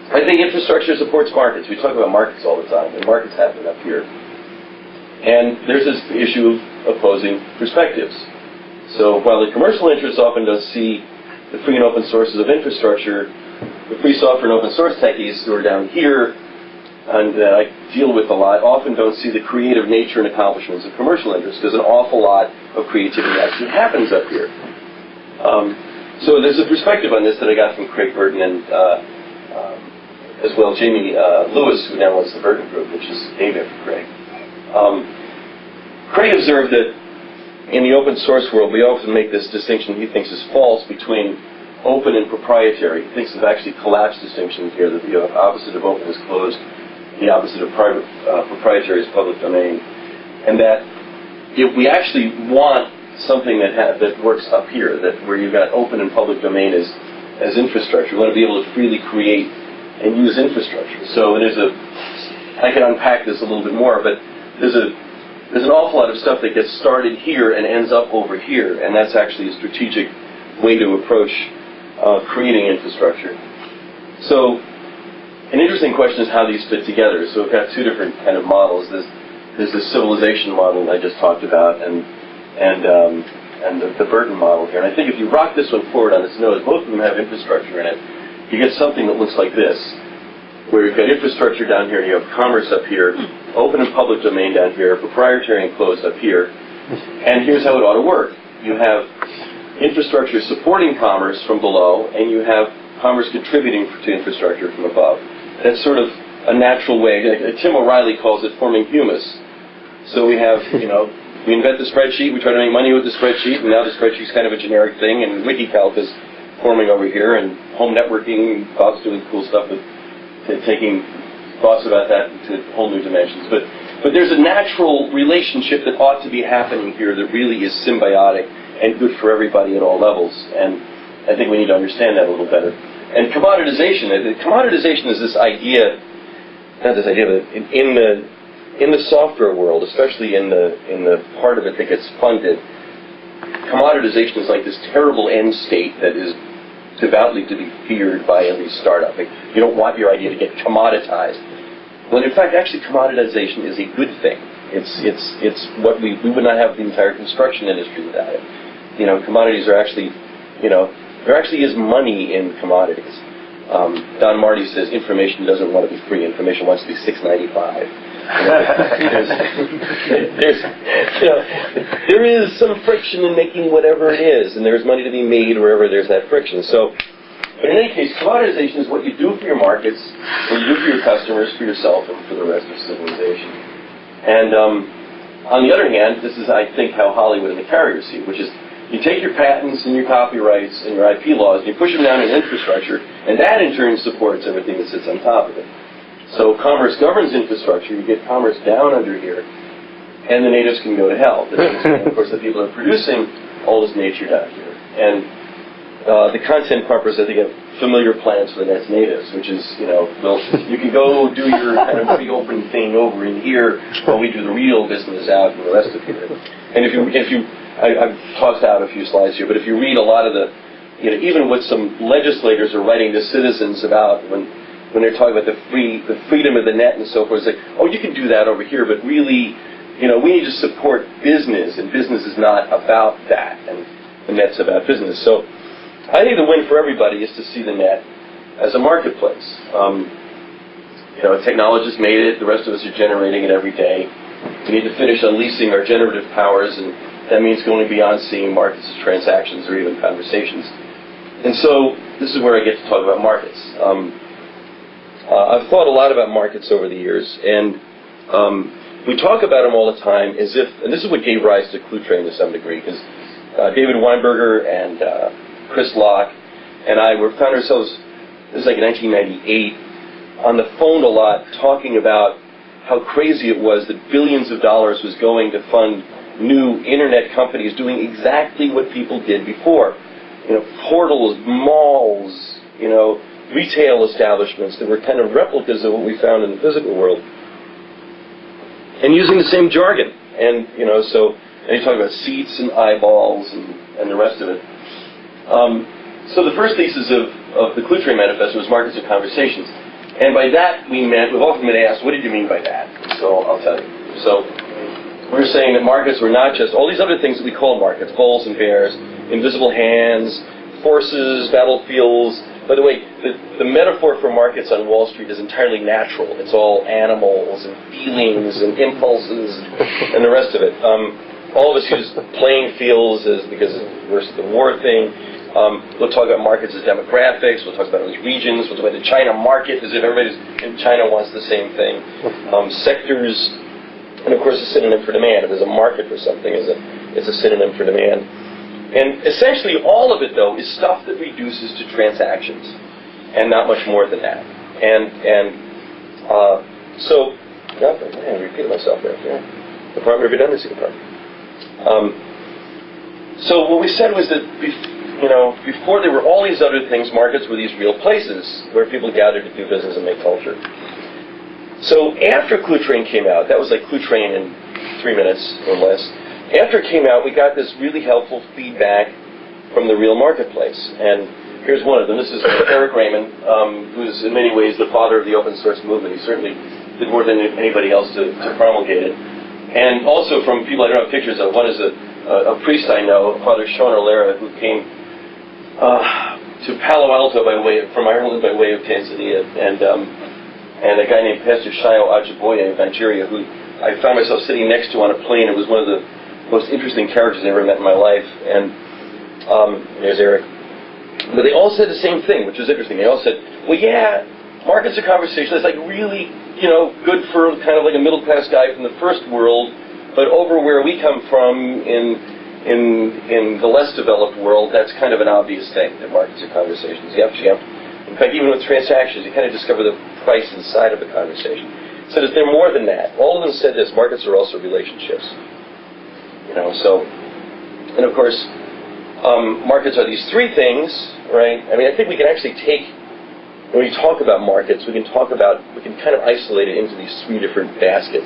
I think infrastructure supports markets. We talk about markets all the time, and markets happen up here. And there's this issue of opposing perspectives. So while the commercial interests often don't see the free and open sources of infrastructure, the free software and open source techies who are down here and that I deal with a lot, often don't see the creative nature and accomplishments of commercial interests because an awful lot of creativity actually happens up here. Um, so there's a perspective on this that I got from Craig Burton and uh, as well Jamie uh, Lewis, who now runs the Burton Group, which is named after Craig. Um, Craig observed that in the open source world, we often make this distinction he thinks is false between open and proprietary. He thinks of actually collapsed distinctions here, that the opposite of open is closed the opposite of private, uh, proprietary is public domain, and that if we actually want something that ha- that works up here, that where you've got open and public domain as as infrastructure, we want to be able to freely create and use infrastructure. So there's a I can unpack this a little bit more, but there's a there's an awful lot of stuff that gets started here and ends up over here, and that's actually a strategic way to approach uh, creating infrastructure. So an interesting question is how these fit together. So we've got two different kind of models. There's, there's the civilization model that I just talked about, and and um, and the, the Burton model here. And I think if you rock this one forward on its nose, both of them have infrastructure in it. You get something that looks like this, where you've got infrastructure down here, and you have commerce up here, hmm. open and public domain down here, proprietary and closed up here. And here's how it ought to work. You have infrastructure supporting commerce from below, and you have commerce contributing to infrastructure from above. That's sort of a natural way. Uh, Tim O'Reilly calls it forming humus. So we have, you know, we invent the spreadsheet, we try to make money with the spreadsheet, and now the spreadsheet's kind of a generic thing, and WikiCalc is forming over here, and home networking, Bob's doing cool stuff with taking thoughts about that to whole new dimensions. But but there's a natural relationship that ought to be happening here that really is symbiotic and good for everybody at all levels. And I think we need to understand that a little better. And commoditization, uh, commoditization is this idea, not this idea, but in, in the in the software world, especially in the in the part of it that gets funded, commoditization is like this terrible end state that is devoutly to be feared by every startup. Like, you don't want your idea to get commoditized. When in fact, actually, commoditization is a good thing. It's it's it's what we we would not have the entire construction industry without it. You know, commodities are actually, you know, there actually is money in commodities. Um, Don Marti says information doesn't want to be free. Information wants to be 695. There's, you know, there is some friction in making whatever it is, and there's money to be made wherever there's that friction. So, but in any case, commoditization is what you do for your markets, what you do for your customers, for yourself, and for the rest of civilization. And um, on the other hand, this is, I think, how Hollywood and the carriers see it, which is you take your patents and your copyrights and your IP laws and you push them down in infrastructure, and that in turn supports everything that sits on top of it. So commerce governs infrastructure. You get commerce down under here, and the natives can go to hell. of course, the people are producing all this nature down here. And uh, the content corpus, I think, have familiar plans for the next natives, which is, you know, well, you can go do your kind of pre-open thing over in here while we do the real business out in the rest of here. And if you, if you, I, I've tossed out a few slides here, but if you read a lot of the, you know, even what some legislators are writing to citizens about when when they're talking about the free the freedom of the net and so forth. It's like, oh, you can do that over here, but really, you know, we need to support business, and business is not about that, and the net's about business. So, I think the win for everybody is to see the net as a marketplace. Um, you know, technologists made it. The rest of us are generating it every day. We need to finish unleashing our generative powers, and that means going beyond seeing markets as transactions or even conversations. And so, this is where I get to talk about markets. Um, uh, I've thought a lot about markets over the years, and um, we talk about them all the time as if, and this is what gave rise to Cluetrain to some degree, because uh, David Weinberger and uh, Chris Locke and I were found ourselves, this is like 1998, on the phone a lot talking about how crazy it was that billions of dollars was going to fund new internet companies doing exactly what people did before. You know, portals, malls, you know, retail establishments that were kind of replicas of what we found in the physical world, and using the same jargon. And you know, so and you talk about seats and eyeballs and, and the rest of it. Um, so the first thesis of, of the Cluetrain Manifesto was markets of conversations. And by that we meant, we've often been asked, what did you mean by that? So I'll tell you. So we're saying that markets were not just all these other things that we call markets, bulls and bears, invisible hands, forces, battlefields, by the way, the, the metaphor for markets on Wall Street is entirely natural. It's all animals and feelings and impulses and the rest of it. Um, all of us use playing fields as because versus the war thing. Um, we'll talk about markets as demographics. We'll talk about it as regions. We'll talk about the China market as if everybody in China wants the same thing. Um, sectors, and of course, a synonym for demand. If there's a market for something, it's a, it's a synonym for demand. And essentially, all of it, though, is stuff that reduces to transactions, and not much more than that. And and uh, so, yeah, I repeated myself there. Yeah. Department of Redundancy Department. Um, so what we said was that, you know, before there were all these other things, markets were these real places where people gathered to do business and make culture. So after Cluetrain came out, that was like Cluetrain in three minutes or less after it came out, we got this really helpful feedback from the real marketplace. And here's one of them. This is Eric Raymond, um, who's in many ways the father of the open source movement. He certainly did more than anybody else to, to promulgate it. And also from people I don't have pictures of. One is a, a, a priest I know, Father Sean O'Laoire, who came uh, to Palo Alto by way of, from Ireland by way of Tanzania, and um, and a guy named Pastor Shayo Ajiboye of Nigeria, who I found myself sitting next to on a plane. It was one of the most interesting characters I ever met in my life. And um, there's Eric. But they all said the same thing, which was interesting. They all said, well, yeah, markets are conversation. That's like really, you know, good for kind of like a middle class guy from the first world. But over where we come from in in in the less developed world, that's kind of an obvious thing that markets are conversations. You have, in fact, even with transactions, you kind of discover the price inside of the conversation. So they're more than that. All of them said this: markets are also relationships. You know, so, and of course, um, markets are these three things, right? I mean, I think we can actually take when we talk about markets, we can talk about we can kind of isolate it into these three different baskets.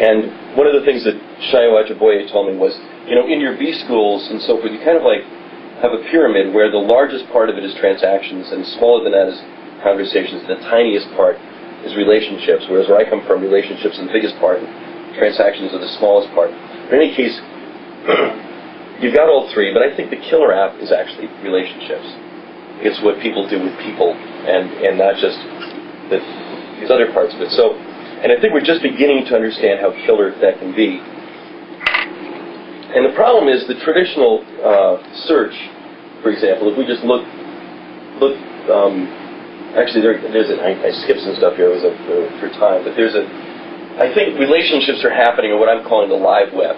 And one of the things that Shayo Ajiboye told me was, you know, in your B schools and so forth, you kind of like have a pyramid where the largest part of it is transactions, and smaller than that is conversations. The tiniest part is relationships. Whereas where I come from, relationships are the biggest part, transactions are the smallest part. In any case, you've got all three, but I think the killer app is actually relationships. It's what people do with people, and and not just the, these other parts of it. So, And I think we're just beginning to understand how killer that can be. And the problem is the traditional uh, search, for example, if we just look, look, um, actually there, there's a, I, I skipped some stuff here, it was a, for, for time, but there's a, I think relationships are happening in what I'm calling the live web.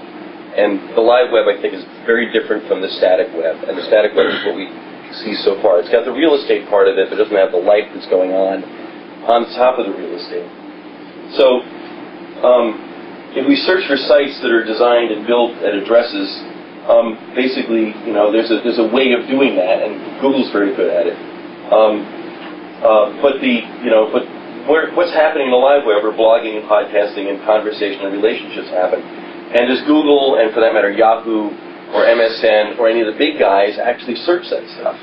And the live web, I think, is very different from the static web. And the static web is what we see so far. It's got the real estate part of it, but it doesn't have the life that's going on on top of the real estate. So, um, if we search for sites that are designed and built at addresses, um, basically, you know, there's a there's a way of doing that, and Google's very good at it. Um, uh, but the you know, but where, what's happening in the live web, where blogging and podcasting and conversation and relationships happen, and does Google and for that matter Yahoo or MSN or any of the big guys actually search that stuff?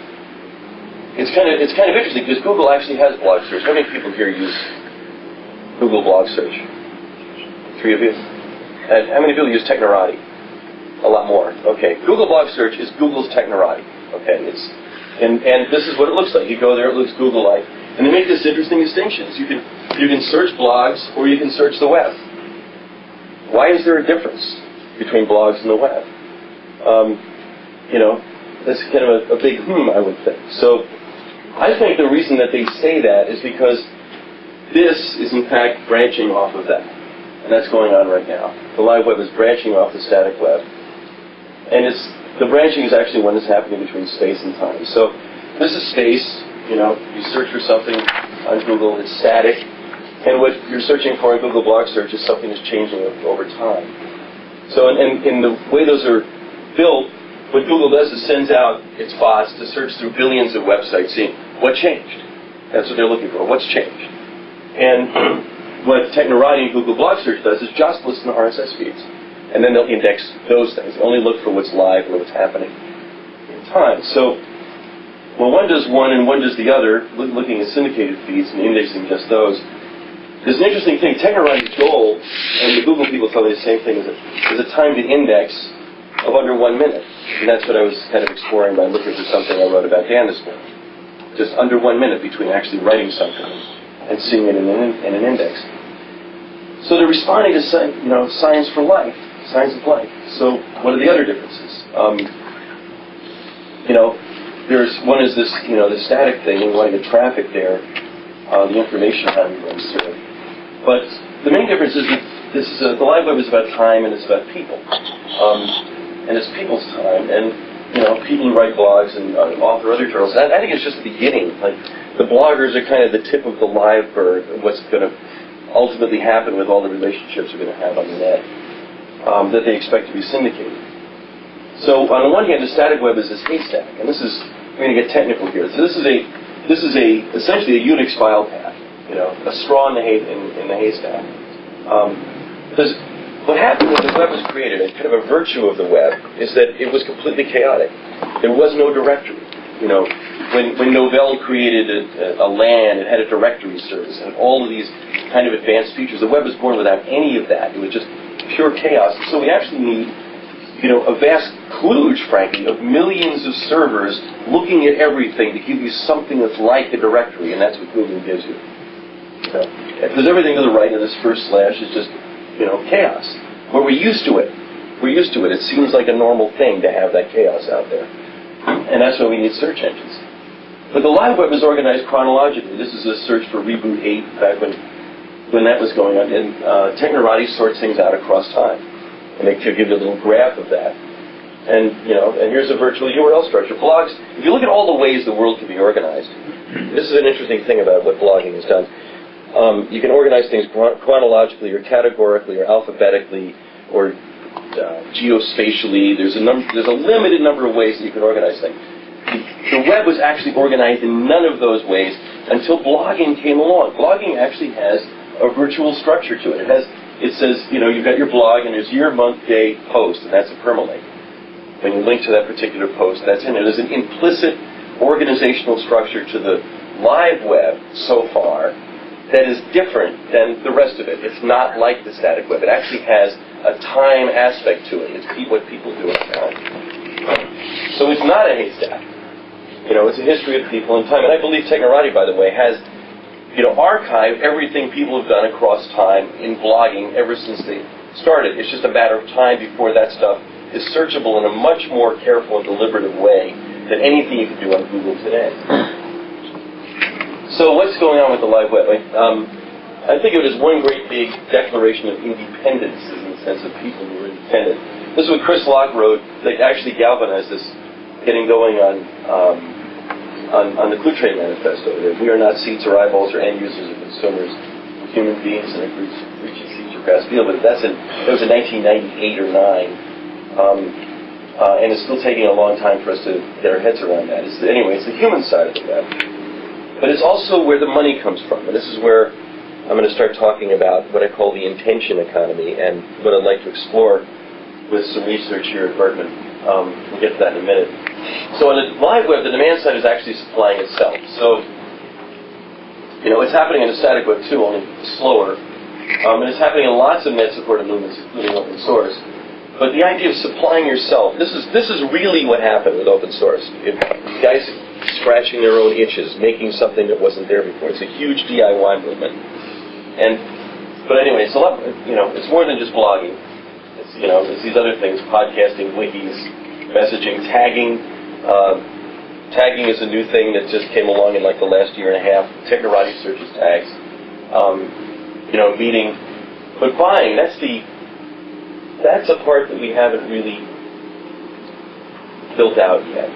It's kind of it's kind of interesting because Google actually has blog search. How many people here use Google blog search? Three of you? And how many people use Technorati? A lot more. Okay. Google Blog Search is Google's Technorati. Okay. It's and and this is what it looks like. You go there, it looks Google-like, and they make this interesting distinctions. You can you can search blogs or you can search the web. Why is there a difference between blogs and the web? Um, you know, that's kind of a, a big hmm, I would think. So I think the reason that they say that is because this is in fact branching off of that. And that's going on right now. The live web is branching off the static web. And it's the branching is actually when it's happening between space and time. So this is space, you know, you search for something on Google, it's static. And what you're searching for in Google Blog Search is something that's changing over time. So in, in, in the way those are built, what Google does is sends out its bots to search through billions of websites, seeing what changed. That's what they're looking for. What's changed? And what Technorati and Google Blog Search does is just listen to RSS feeds. And then they'll index those things. They only look for what's live or what's happening in time. So when one does one and one does the other, looking at syndicated feeds and indexing just those, there's an interesting thing. Technorati's goal, and the Google people tell me the same thing, is a, is a time to index of under one minute. And that's what I was kind of exploring by looking for something I wrote about Dan this morning. Just under one minute between actually writing something and seeing it in an, in an index. So they're responding to you know science for life, science of life. So what are the other differences? Um, you know, there's one is this you know the static thing. We want to get traffic there, uh, the information having runs through. But the main difference is that this is the live web is about time and it's about people, um, and it's people's time and you know people who write blogs and uh, author other journals. I, I think it's just the beginning. Like the bloggers are kind of the tip of the live bird of what's going to ultimately happen with all the relationships we're going to have on the net um, that they expect to be syndicated. So on the one hand, the static web is this haystack, and this is we're going to get technical here. So this is a this is a essentially a Unix file path, you know, a straw in the hay in, in the haystack. Um, because what happened when the web was created, and kind of a virtue of the web, is that it was completely chaotic. There was no directory. You know, when, when Novell created a, a, LAN, it had a directory service and all of these kind of advanced features. The web was born without any of that. It was just pure chaos. So we actually need, you know, a vast kludge, frankly, of millions of servers looking at everything to give you something that's like a directory, and that's what Google gives you. So, because everything to the right of this first slash is just, you know, chaos. But we're used to it. We're used to it. It seems like a normal thing to have that chaos out there. And that's why we need search engines. But the live web is organized chronologically. This is a search for Reboot 8 back when, when that was going on. And uh, Technorati sorts things out across time. And they give you a little graph of that. And, you know, and here's a virtual URL structure. Blogs, if you look at all the ways the world can be organized, this is an interesting thing about what blogging has done. Um, you can organize things chronologically or categorically or alphabetically or uh, geospatially. There's a number. There's a limited number of ways that you can organize things. The web was actually organized in none of those ways until blogging came along. Blogging actually has a virtual structure to it. It has. It says, you know, you've got your blog and there's year, month, day, post, and that's a permalink. When you link to that particular post, that's in it. There's an implicit organizational structure to the live web so far that is different than the rest of it. It's not like the static web. It actually has a time aspect to it. It's what people do in time. So it's not a haystack. You know, it's a history of people and time. And I believe Technorati, by the way, has you know, archive everything people have done across time in blogging ever since they started. It's just a matter of time before that stuff is searchable in a much more careful and deliberative way than anything you can do on Google today. So what's going on with the live web? I, um, I think of it as one great big declaration of independence in the sense of people who are independent. This is what Chris Locke wrote that actually galvanized this getting going on um, on, on the Cluetrain Manifesto. That we are not seats or eyeballs or end users or consumers, human beings in a reaching seats or grass field. But that's in that was in 1998 or nine. Um, uh, and it's still taking a long time for us to get our heads around that. It's, anyway, it's the human side of the web. But it's also where the money comes from. And this is where I'm going to start talking about what I call the intention economy and what I'd like to explore with some research here at Berkman. Um, we'll get to that in a minute. So on the live web, the demand side is actually supplying itself. So, you know, it's happening in the static web too, only slower. Um, and it's happening in lots of net-supported movements, including open source. But the idea of supplying yourself, this is this is really what happened with open source. It, guys scratching their own itches, making something that wasn't there before. It's a huge DIY movement. And but anyway, it's a lot. You know, it's more than just blogging. You know, it's these other things: podcasting, wikis, messaging, tagging. Uh, tagging is a new thing that just came along in like the last year and a half. Technorati searches tags. Um, you know, meeting. But buying, that's the that's a part that we haven't really built out yet.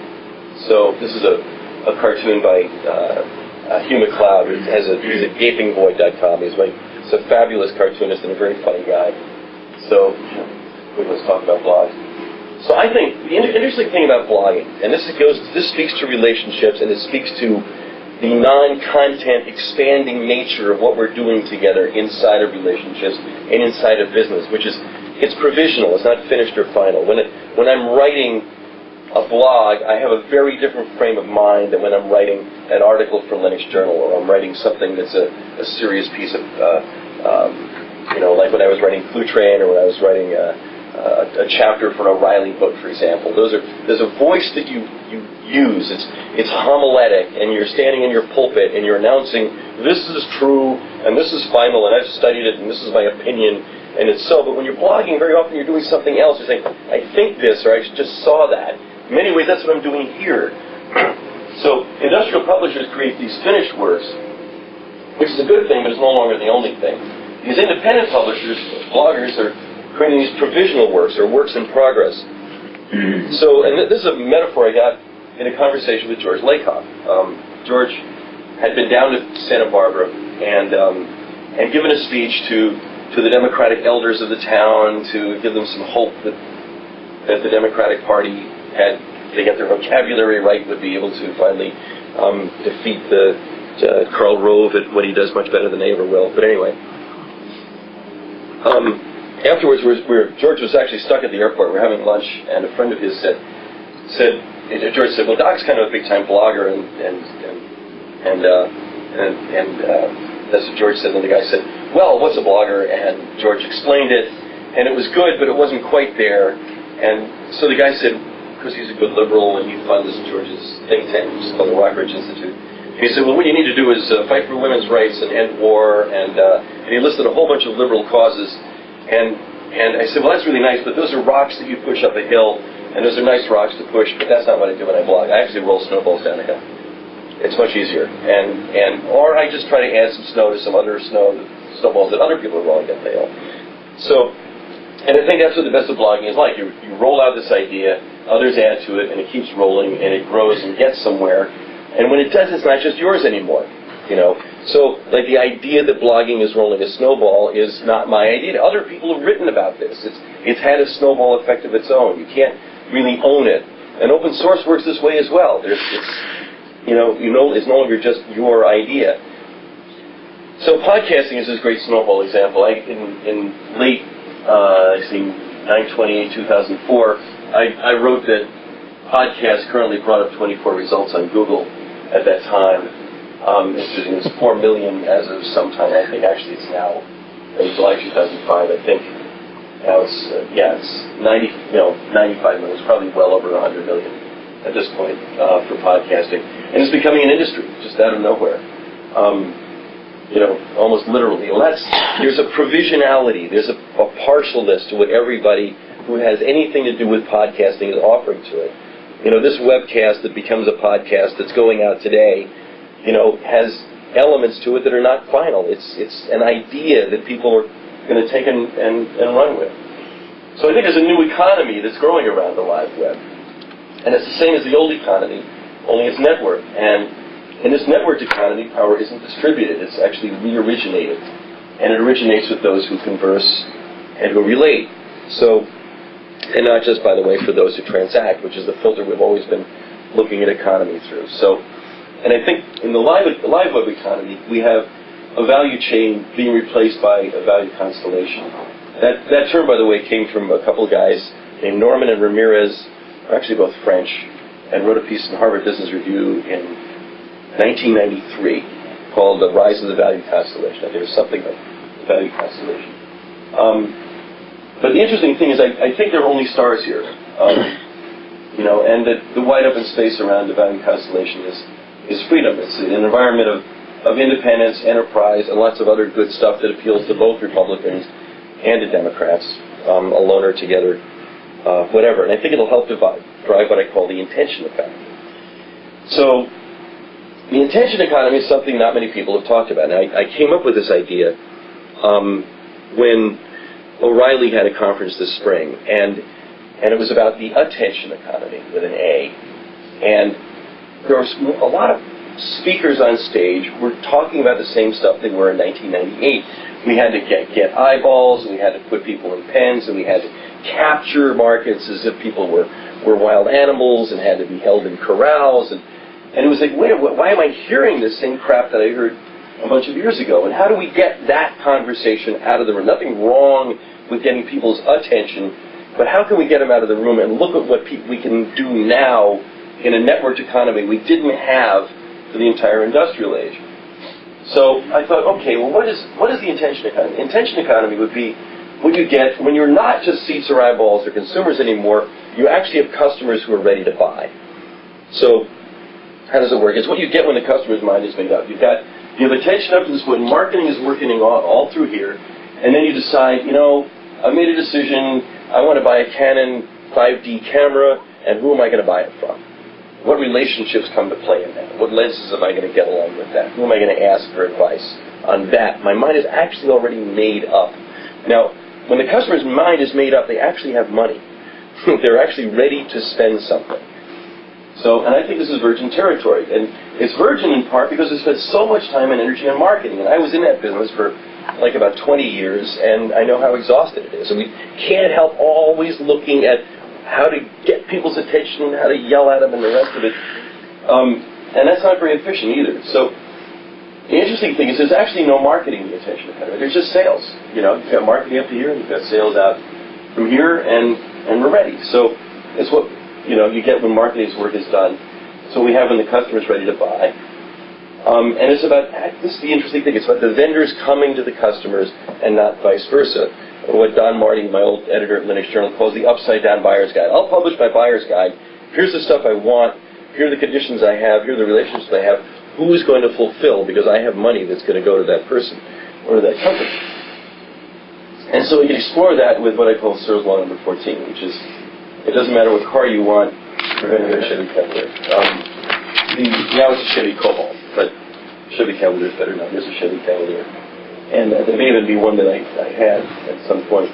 So this is a, a cartoon by uh, uh, Hugh MacLeod. It has a, he's at gapingvoid.com. He's, he's a fabulous cartoonist and a very funny guy. So let's talk about blogs. So I think the interesting thing about blogging, and this goes, this speaks to relationships, and it speaks to the non-content expanding nature of what we're doing together inside of relationships and inside of business, which is it's provisional. It's not finished or final. When it, when I'm writing a blog, I have a very different frame of mind than when I'm writing an article for Linux Journal or I'm writing something that's a, a serious piece of, uh, um, you know, like when I was writing Cluetrain or when I was writing a, a, a chapter for an O'Reilly book, for example. Those are there's a voice that you you use. It's it's homiletic, and you're standing in your pulpit and you're announcing this is true and this is final and I've studied it and this is my opinion and it's so. But when you're blogging, very often you're doing something else. You're saying, I think this, or I just saw that. In many ways, that's what I'm doing here. so industrial publishers create these finished works, which is a good thing, but it's no longer the only thing. These independent publishers, bloggers, are creating these provisional works, or works in progress. so, and this is a metaphor I got in a conversation with George Lakoff. Um, George had been down to Santa Barbara and um, and given a speech to to the Democratic elders of the town to give them some hope that that the Democratic Party had they got their vocabulary right would be able to finally um, defeat the uh, Karl Rove at what he does much better than they ever will. But anyway, um, afterwards, we we're, George was actually stuck at the airport. We are having lunch, and a friend of his said said George said, "Well, Doc's kind of a big time blogger, and and and and uh, and, and uh, that's what George said." And the guy said, well, what's a blogger? And George explained it, and it was good, but it wasn't quite there. And so the guy said, because he's a good liberal and he funds George's think tank, which is called the Rockbridge Institute. He said, well, what you need to do is uh, fight for women's rights and end war. And, uh, and he listed a whole bunch of liberal causes. And, and I said, well, that's really nice, but those are rocks that you push up a hill, and those are nice rocks to push, but that's not what I do when I blog. I actually roll snowballs down a hill. It's much easier. And, and, or I just try to add some snow to some other snow snowballs that other people are rolling down the hill. So, and I think that's what the best of blogging is like. You, you roll out this idea, others add to it, and it keeps rolling, and it grows and gets somewhere. And when it does, it's not just yours anymore. You know, so like the idea that blogging is rolling a snowball is not my idea. Other people have written about this. It's it's had a snowball effect of its own. You can't really own it. And open source works this way as well. There's it's you know you know it's no longer just your idea. So podcasting is this great snowball example. I, in, in late, uh, I see, 928, 2004, I, I wrote that podcast currently brought up 24 results on Google at that time. Um, it's, 4 million as of sometime. I think actually it's now, in July 2005, I think. Now it's, uh, yeah, it's 90, you know, 95 million. It's probably well over 100 million at this point uh, for podcasting. And it's becoming an industry just out of nowhere. Um, you know, almost literally. That's there's a provisionality, there's a, a partialness to what everybody who has anything to do with podcasting is offering to it. You know, this webcast that becomes a podcast that's going out today, you know, has elements to it that are not final. It's it's an idea that people are going to take and, and, and run with. So I think there's a new economy that's growing around the live web. And it's the same as the old economy, only it's network. And in this networked economy, power isn't distributed, it's actually re-originated. And it originates with those who converse and who relate. So, and not just, by the way, for those who transact, which is the filter we've always been looking at economy through. So, and I think in the live, the live web economy, we have a value chain being replaced by a value constellation. That, that term, by the way, came from a couple guys named Normann and Ramirez are actually both French, and wrote a piece in Harvard Business Review in 1993 called The Rise of the Value Constellation. Was something like the Value Constellation. Um, but the interesting thing is, I, I, think there are only stars here. Um, you know, and that the wide open space around the value constellation is, is freedom. It's an environment of, of independence, enterprise, and lots of other good stuff that appeals to both Republicans and to Democrats, um, alone or together uh, whatever. And I think it'll help divide, drive what I call the intention economy. So the intention economy is something not many people have talked about. And I, I came up with this idea um, when O'Reilly had a conference this spring, and and it was about the attention economy with an A. And there were a lot of speakers on stage were talking about the same stuff they were in 1998. We had to get, get eyeballs, we had to put people in pens, and we had to capture markets as if people were, were wild animals and had to be held in corrals. And, and it was like, wait, why am I hearing this same crap that I heard a bunch of years ago? And how do we get that conversation out of the room? Nothing wrong with getting people's attention, but how can we get them out of the room and look at what pe- we can do now in a networked economy we didn't have for the entire industrial age? So I thought, okay, well, what is what is the intention economy? Intention economy would be what you get when you're not just seats or eyeballs or consumers anymore, you actually have customers who are ready to buy. So how does it work? It's what you get when the customer's mind is made up. You've got you have attention up to this point. Marketing is working all, all through here, and then you decide, you know, I made a decision. I want to buy a Canon 5D camera, and who am I going to buy it from? What relationships come to play in that? What lenses am I going to get along with that? Who am I going to ask for advice on that? My mind is actually already made up. Now, when the customer's mind is made up, they actually have money. They're actually ready to spend something. So, and I think this is virgin territory. And it's virgin in part because they spent so much time and energy on marketing. And I was in that business for like about 20 years, and I know how exhausted it is. And we can't help always looking at how to get people's attention, how to yell at them, and the rest of it. Um, and that's not very efficient either. So the interesting thing is there's actually no marketing in the attention economy. There's just sales. You know, you've got marketing up to here, and you've got sales out from here, and, and we're ready. So it's what, you know, you get when marketing's work is done. So we have when the customer's ready to buy. Um, and it's about, this is the interesting thing, it's about the vendors coming to the customers and not vice versa. What Don Marti, my old editor at Linux Journal, calls the upside down buyer's guide. I'll publish my buyer's guide. Here's the stuff I want. Here are the conditions I have. Here are the relationships I have who is going to fulfill because I have money that's going to go to that person or that company. And so we can explore that with what I call Searls Law number 14, which is it doesn't matter what car you want, you're going to get a Chevy Cavalier. Um, the, now it's a Chevy Cobalt, but Chevy Cavalier is better now. There's a Chevy Cavalier. And uh, there may even be one that I, I had at some point.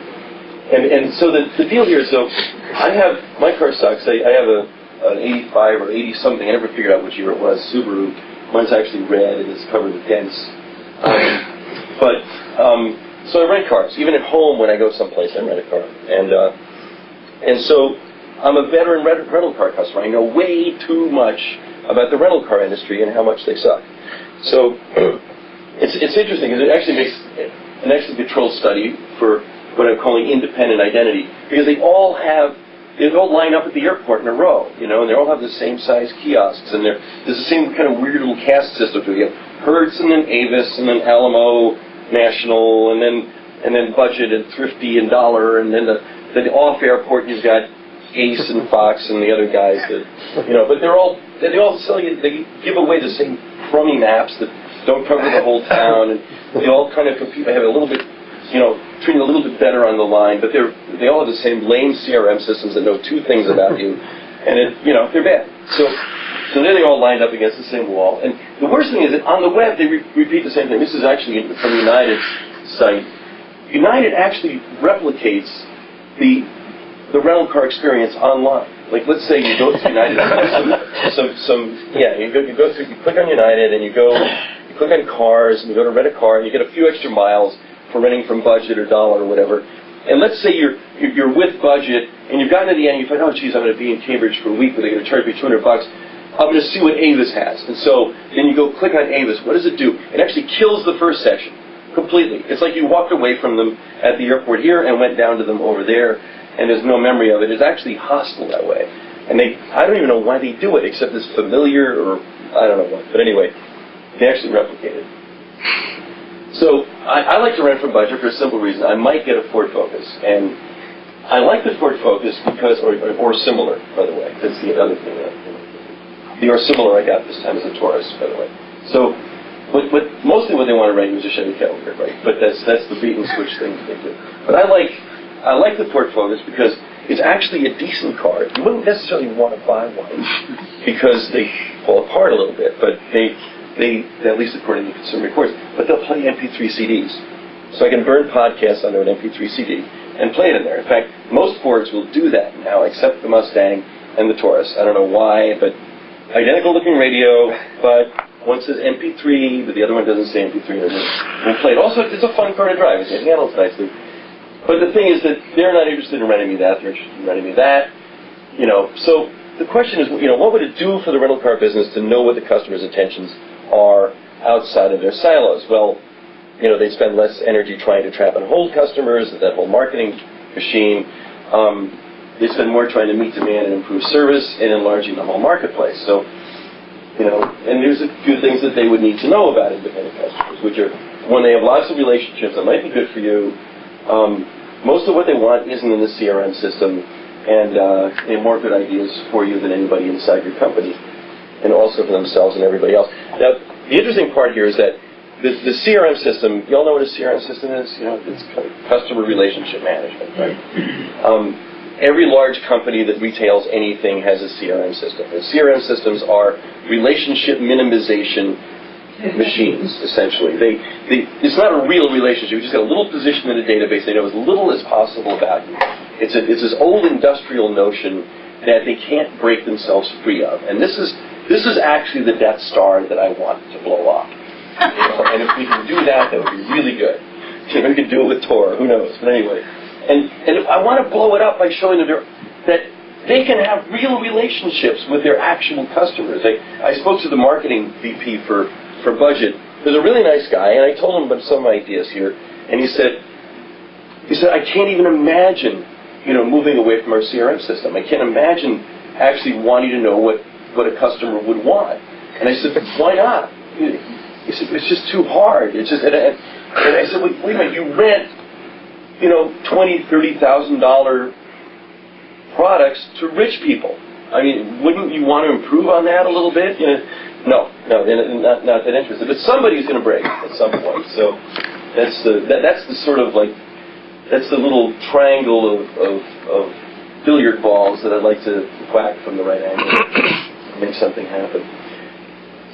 And, and so the, the deal here is, so I have, my car sucks. I, I have a, an 85 or 80 something, I never figured out which year it was, Subaru Mine's actually red and it's covered with dents. Um, but um, so I rent cars. Even at home, when I go someplace, I rent a car. And uh, and so I'm a veteran rental car customer. I know way too much about the rental car industry and how much they suck. So it's it's interesting because it actually makes an excellent control study for what I'm calling independent identity because they all have they all line up at the airport in a row, you know, and they all have the same size kiosks, and they're, there's the same kind of weird little caste system. You have Hertz, and then Avis, and then Alamo National, and then and then Budget and Thrifty and Dollar, and then the the off airport you've got Ace and Fox and the other guys that you know, but they're all they all sell you they give away the same crummy maps that don't cover the whole town, and they all kind of compete. They have a little bit, you know, treating a little bit better on the line, but they're they all have the same lame CRM systems that know two things about you, and it, you know, they're bad. So. So there they all lined up against the same wall. And the worst thing is that on the web they re- repeat the same thing. This is actually from United's site. United actually replicates the the rental car experience online. Like let's say you go to United, some, some, some yeah, you go you go through, you click on United and you go, click on cars and you go to rent a car and you get a few extra miles for renting from budget or dollar or whatever. And let's say you're you're with budget and you've gotten to the end, you find, oh geez, I'm going to be in Cambridge for a week, but they're going to charge me 200 bucks. I'm going to see what Avis has. And so then you go click on Avis. What does it do? It actually kills the first section completely. It's like you walked away from them at the airport here and went down to them over there and there's no memory of it. it, is actually hostile that way. And they, I don't even know why they do it, except it's familiar or I don't know what. But anyway, they actually replicate it. So I, I like to rent from budget for a simple reason. I might get a Ford Focus, and I like the Ford Focus because, or, or, similar, by the way. That's the other thing. Uh, that, the or similar I got this time is a Taurus, by the way. So, but, but mostly what they want to rent is a Chevy Cavalier, right? But that's that's the beat and switch thing they do. But I like I like the Ford Focus because it's actually a decent car. You wouldn't necessarily want to buy one because they fall apart a little bit, but they, they, at least according to Consumer Reports, but they'll play MP3 CDs. So I can burn podcasts onto an MP3 CD and play it in there. In fact, most Fords will do that now, except the Mustang and the Taurus. I don't know why, but identical looking radio, but one says MP3, but the other one doesn't say MP3. And we'll play it. Also, it's a fun car to drive. It handles nicely. But the thing is that they're not interested in renting me that, they're interested in renting me that. You know, so the question is, you know, what would it do for the rental car business to know what the customer's intentions are outside of their silos? Well, you know, they spend less energy trying to trap and hold customers, that whole marketing machine. Um, they spend more trying to meet demand and improve service and enlarging the whole marketplace. So, you know, and there's a few things that they would need to know about independent customers, which are when they have lots of relationships that might be good for you, um, most of what they want isn't in the CRM system, and uh, they have more good ideas for you than anybody inside your company, and also for themselves and everybody else. Now, the interesting part here is that the, the CRM system, you all know what a CRM system is? You know, it's customer relationship management, right? Um, every large company that retails anything has a CRM system. And CRM systems are relationship minimization machines, essentially. They, they, it's not a real relationship. You just got a little position in a database. They know as little as possible about you. It's, a, it's this old industrial notion that they can't break themselves free of. And this is, this is actually the Death Star that I want to blow up. You know? and if we can do that, that would be really good. You know, we could do it with Tor. Who knows? But anyway. And, and I want to blow it up by showing them that they can have real relationships with their actual customers. I, I spoke to the marketing VP for for budget. There's a really nice guy, and I told him about some ideas here, and he said, he said, I can't even imagine, you know, moving away from our CRM system. I can't imagine actually wanting to know what, what a customer would want. And I said, why not? He said, it's just too hard. It's just, and I, and I said, wait, wait a minute, you rent, you know, twenty, thirty thousand dollar products to rich people. I mean, wouldn't you want to improve on that a little bit? You know, no, no, not, not that interested. But somebody's going to break at some point. So that's the that, that's the sort of like that's the little triangle of, of, of billiard balls that I'd like to whack from the right angle, make something happen.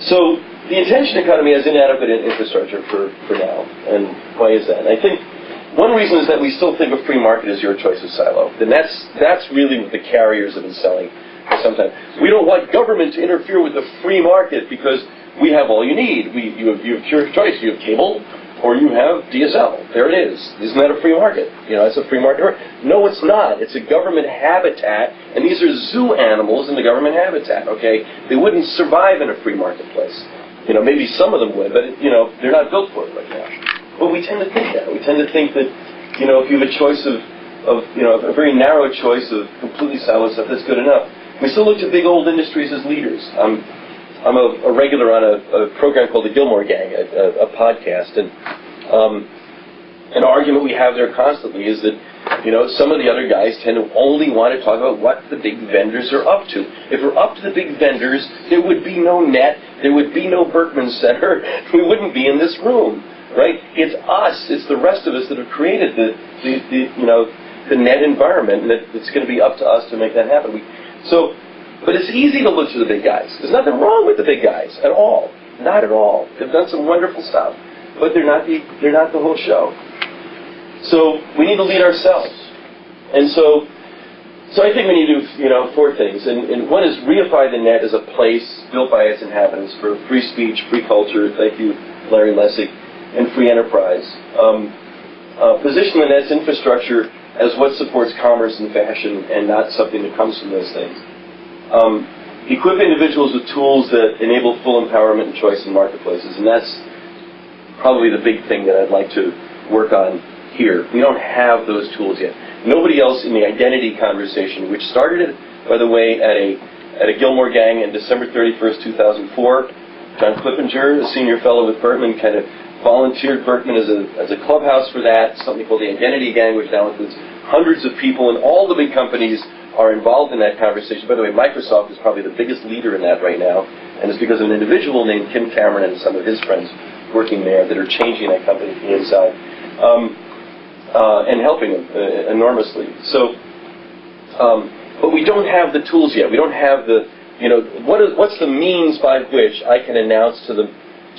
So the attention economy has inadequate infrastructure for, for now, and why is that? I think one reason is that we still think of free market as your choice of silo. And that's that's really what the carriers have been selling for some time. We don't want government to interfere with the free market because we have all you need. We, you, have, you have your choice. You have cable or you have DSL. There it is. Isn't that a free market? You know, it's a free market. No, it's not. It's a government habitat, and these are zoo animals in the government habitat, okay? They wouldn't survive in a free marketplace. You know, maybe some of them would, but, you know, they're not built for it right now. But we tend to think that. We tend to think that, you know, if you have a choice of, of you know, a very narrow choice of completely siloed stuff, that's good enough. We still look to big old industries as leaders. I'm, I'm a, a regular on a, a, program called the Gilmore Gang, a, a, podcast, and um, an argument we have there constantly is that you know some of the other guys tend to only want to talk about what the big vendors are up to. If we're up to the big vendors, there would be no net, there would be no Berkman Center. We wouldn't be in this room, right? It's us. It's the rest of us that have created the, the, the you know, the net environment, and that it's going to be up to us to make that happen. We, so, but it's easy to look to the big guys. There's nothing wrong with the big guys at all. Not at all. They've done some wonderful stuff, but they're not the they're not the whole show. So we need to lead ourselves, and so so I think we need to do, you know, four things. And, and one is reify the net as a place built by its inhabitants for free speech, free culture, thank you, Larry Lessig, and free enterprise. Um, uh, position the net's infrastructure as what supports commerce and fashion and not something that comes from those things. Um, equip individuals with tools that enable full empowerment and choice in marketplaces. And that's probably the big thing that I'd like to work on here. We don't have those tools yet. Nobody else in the identity conversation, which started, by the way, at a at a Gilmore Gang in December 31st, 2004. John Clippinger, a senior fellow with Berkman, kind of volunteered Berkman as a, as a clubhouse for that, something called the Identity Gang, which now includes hundreds of people, in all the big companies are involved in that conversation. By the way, Microsoft is probably the biggest leader in that right now, and it's because of an individual named Kim Cameron and some of his friends working there that are changing that company from the inside. Um, uh, and helping them uh, enormously. So, um, but we don't have the tools yet. We don't have the, you know, what is, what's the means by which I can announce to the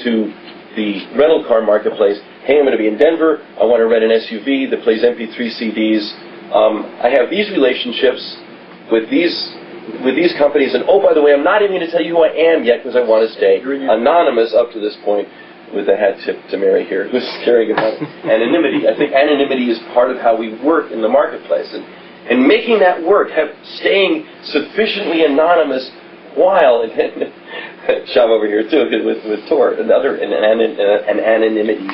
to the rental car marketplace, hey, I'm going to be in Denver. I want to rent an SUV that plays MP3 CDs. Um, I have these relationships with these with these companies, and oh, by the way, I'm not even going to tell you who I am yet because I want to stay anonymous up to this point with a hat tip to Mary here, who's caring about anonymity. I think anonymity is part of how we work in the marketplace. And, and making that work, have, staying sufficiently anonymous while, and, and Shab over here too, with, with Tor, another an, an, an anonymity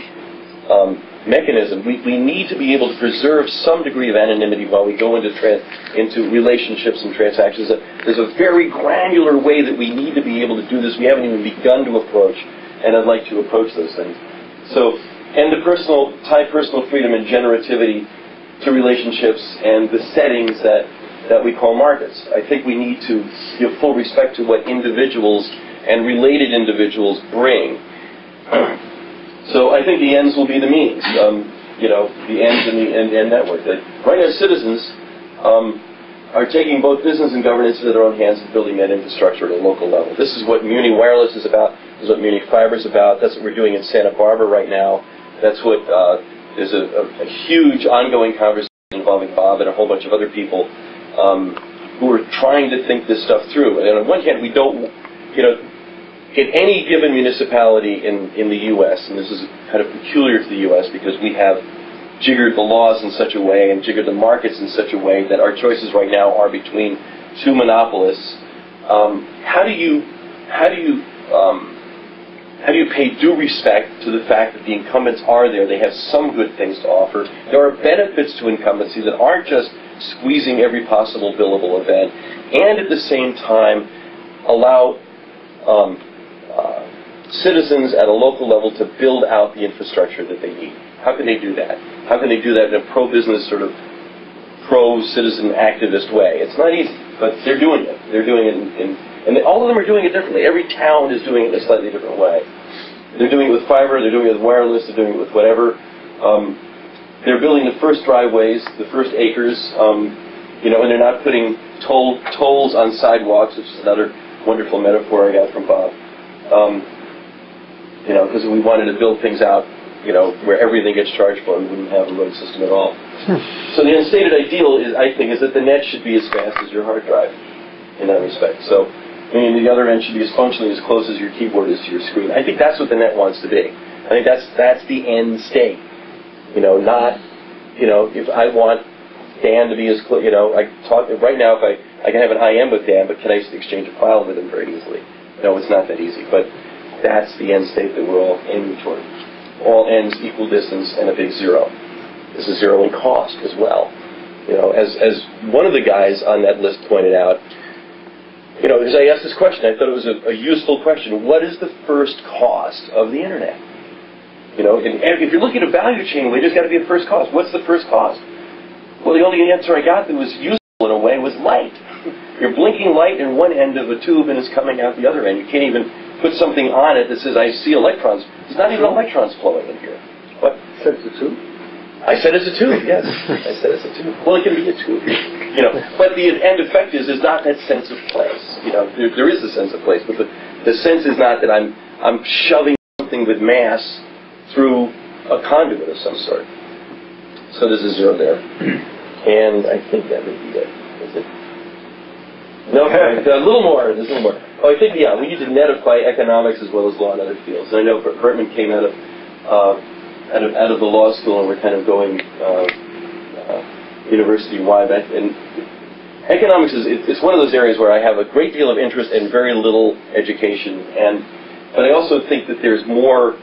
um, mechanism. We, we need to be able to preserve some degree of anonymity while we go into trans, into relationships and transactions. There's a very granular way that we need to be able to do this. We haven't even begun to approach and I'd like to approach those things. So, and the personal, tie personal freedom and generativity to relationships and the settings that, that we call markets. I think we need to give full respect to what individuals and related individuals bring. so I think the ends will be the means. Um, you know, the ends and the end, end network. That right now, citizens um, are taking both business and governance into their own hands and building that infrastructure at a local level. This is what Muni Wireless is about. This is what Muni Fiber is about. That's what we're doing in Santa Barbara right now. That's what uh, is a, a, a, huge ongoing conversation involving Bob and a whole bunch of other people um, who are trying to think this stuff through. And on one hand, we don't, you know, in any given municipality in, in the U.S., and this is kind of peculiar to the U.S. because we have jiggered the laws in such a way and jiggered the markets in such a way that our choices right now are between two monopolists. Um, how do you how do you um, how do you pay due respect to the fact that the incumbents are there? They have some good things to offer. There are benefits to incumbency that aren't just squeezing every possible billable event, and at the same time allow um, citizens at a local level to build out the infrastructure that they need. How can they do that? How can they do that in a pro-business sort of pro-citizen activist way? It's not easy, but they're doing it. They're doing it in, in and they, all of them are doing it differently. Every town is doing it in a slightly different way. They're doing it with fiber, they're doing it with wireless, they're doing it with whatever. Um, they're building the first driveways, the first acres, um, you know, and they're not putting toll, tolls on sidewalks, which is another wonderful metaphor I got from Bob. Um, you know, because we wanted to build things out you know, where everything gets charged for, we wouldn't have a road system at all. Hmm. so the unstated ideal, is, I think, is that the net should be as fast as your hard drive in that respect. So, I mean, the other end should be as functionally as close as your keyboard is to your screen. I think that's what the net wants to be. I think that's that's the end state. You know, not, you know, if I want Dan to be as close, you know, I talk right now. If I I can have an IM with Dan, but can I exchange a file with him very easily? No, it's not that easy. But that's the end state that we're all aiming toward all ends equal distance and a big zero. This is zero in cost as well. You know, as, as one of the guys on that list pointed out, you know, as I asked this question, I thought it was a, a useful question. What is the first cost of the internet? You know, and, and if you're looking at a value chain, well, there's got to be a first cost. What's the first cost? Well, the only answer I got that was useful in a way was light. You're blinking light in one end of a tube and it's coming out the other end. You can't even put something on it that says I see electrons. There's not even electrons flowing in here. What? Sense of tube. I said it's a tube. Yes, I said it's a tube. Well, it can be a tube, you know. But the end effect is there's not that sense of place. You know, there, there is a sense of place, but the, the sense is not that I'm I'm shoving something with mass through a conduit of some sort. So there's a zero there, and I think that would be it. Is it? No, a little more. There's a little more. Oh, I think yeah, we need to netify economics as well as law and other fields. And I know Berkman came out of. Uh, out of, out of the law school and we're kind of going uh, uh, university-wide. And economics is it's one of those areas where I have a great deal of interest and very little education. And but I also think that there's more.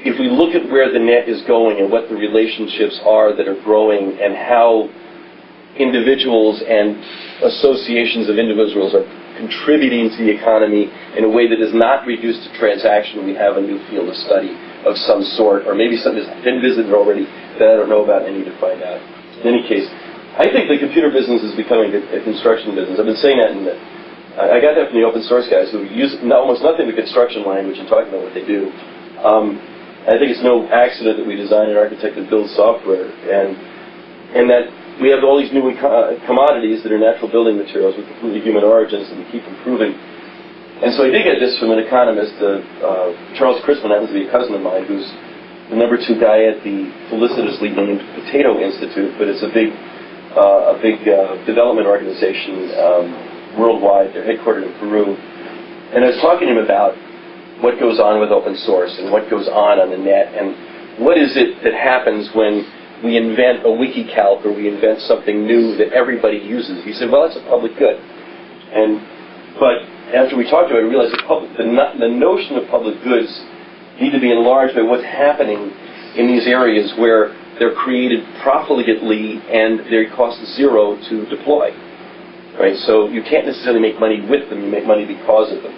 If we look at where the net is going and what the relationships are that are growing and how individuals and associations of individuals are contributing to the economy in a way that is not reduced to transaction, we have a new field of study of some sort, or maybe something that's been visited already that I don't know about and need to find out. In any case, I think the computer business is becoming a, construction business. I've been saying that, and I got that from the open source guys who use almost nothing but construction language and talking about what they do. Um, I think it's no accident that we design and architect and build software, and and that we have all these new uh, commodities that are natural building materials with completely human origins, and we keep improving and so I did get this from an economist, uh, uh, Charles Crissman, happens to be a cousin of mine, who's the number two guy at the felicitously named Potato Institute, but it's a big, uh, a big uh, development organization um, worldwide. They're headquartered in Peru. And I was talking to him about what goes on with open source and what goes on on the net and what is it that happens when we invent a WikiCalc or we invent something new that everybody uses. He said, well, it's a public good. And, but after we talked about it, we realized that public, the, the notion of public goods need to be enlarged by what's happening in these areas where they're created profligately and they cost zero to deploy. Right? So you can't necessarily make money with them, you make money because of them.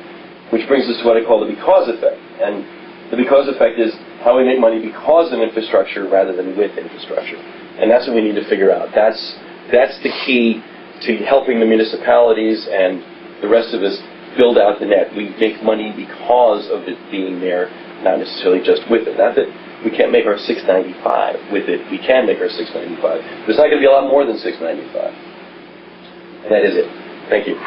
Which brings us to what I call the because effect. And the because effect is how we make money because of infrastructure rather than with infrastructure. And that's what we need to figure out. That's, that's the key to helping the municipalities and the rest of us build out the net. We make money because of it being there, not necessarily just with it. Not that we can't make our 695 with it. We can make our 695. But it's not going to be a lot more than 695. And that is it. Thank you.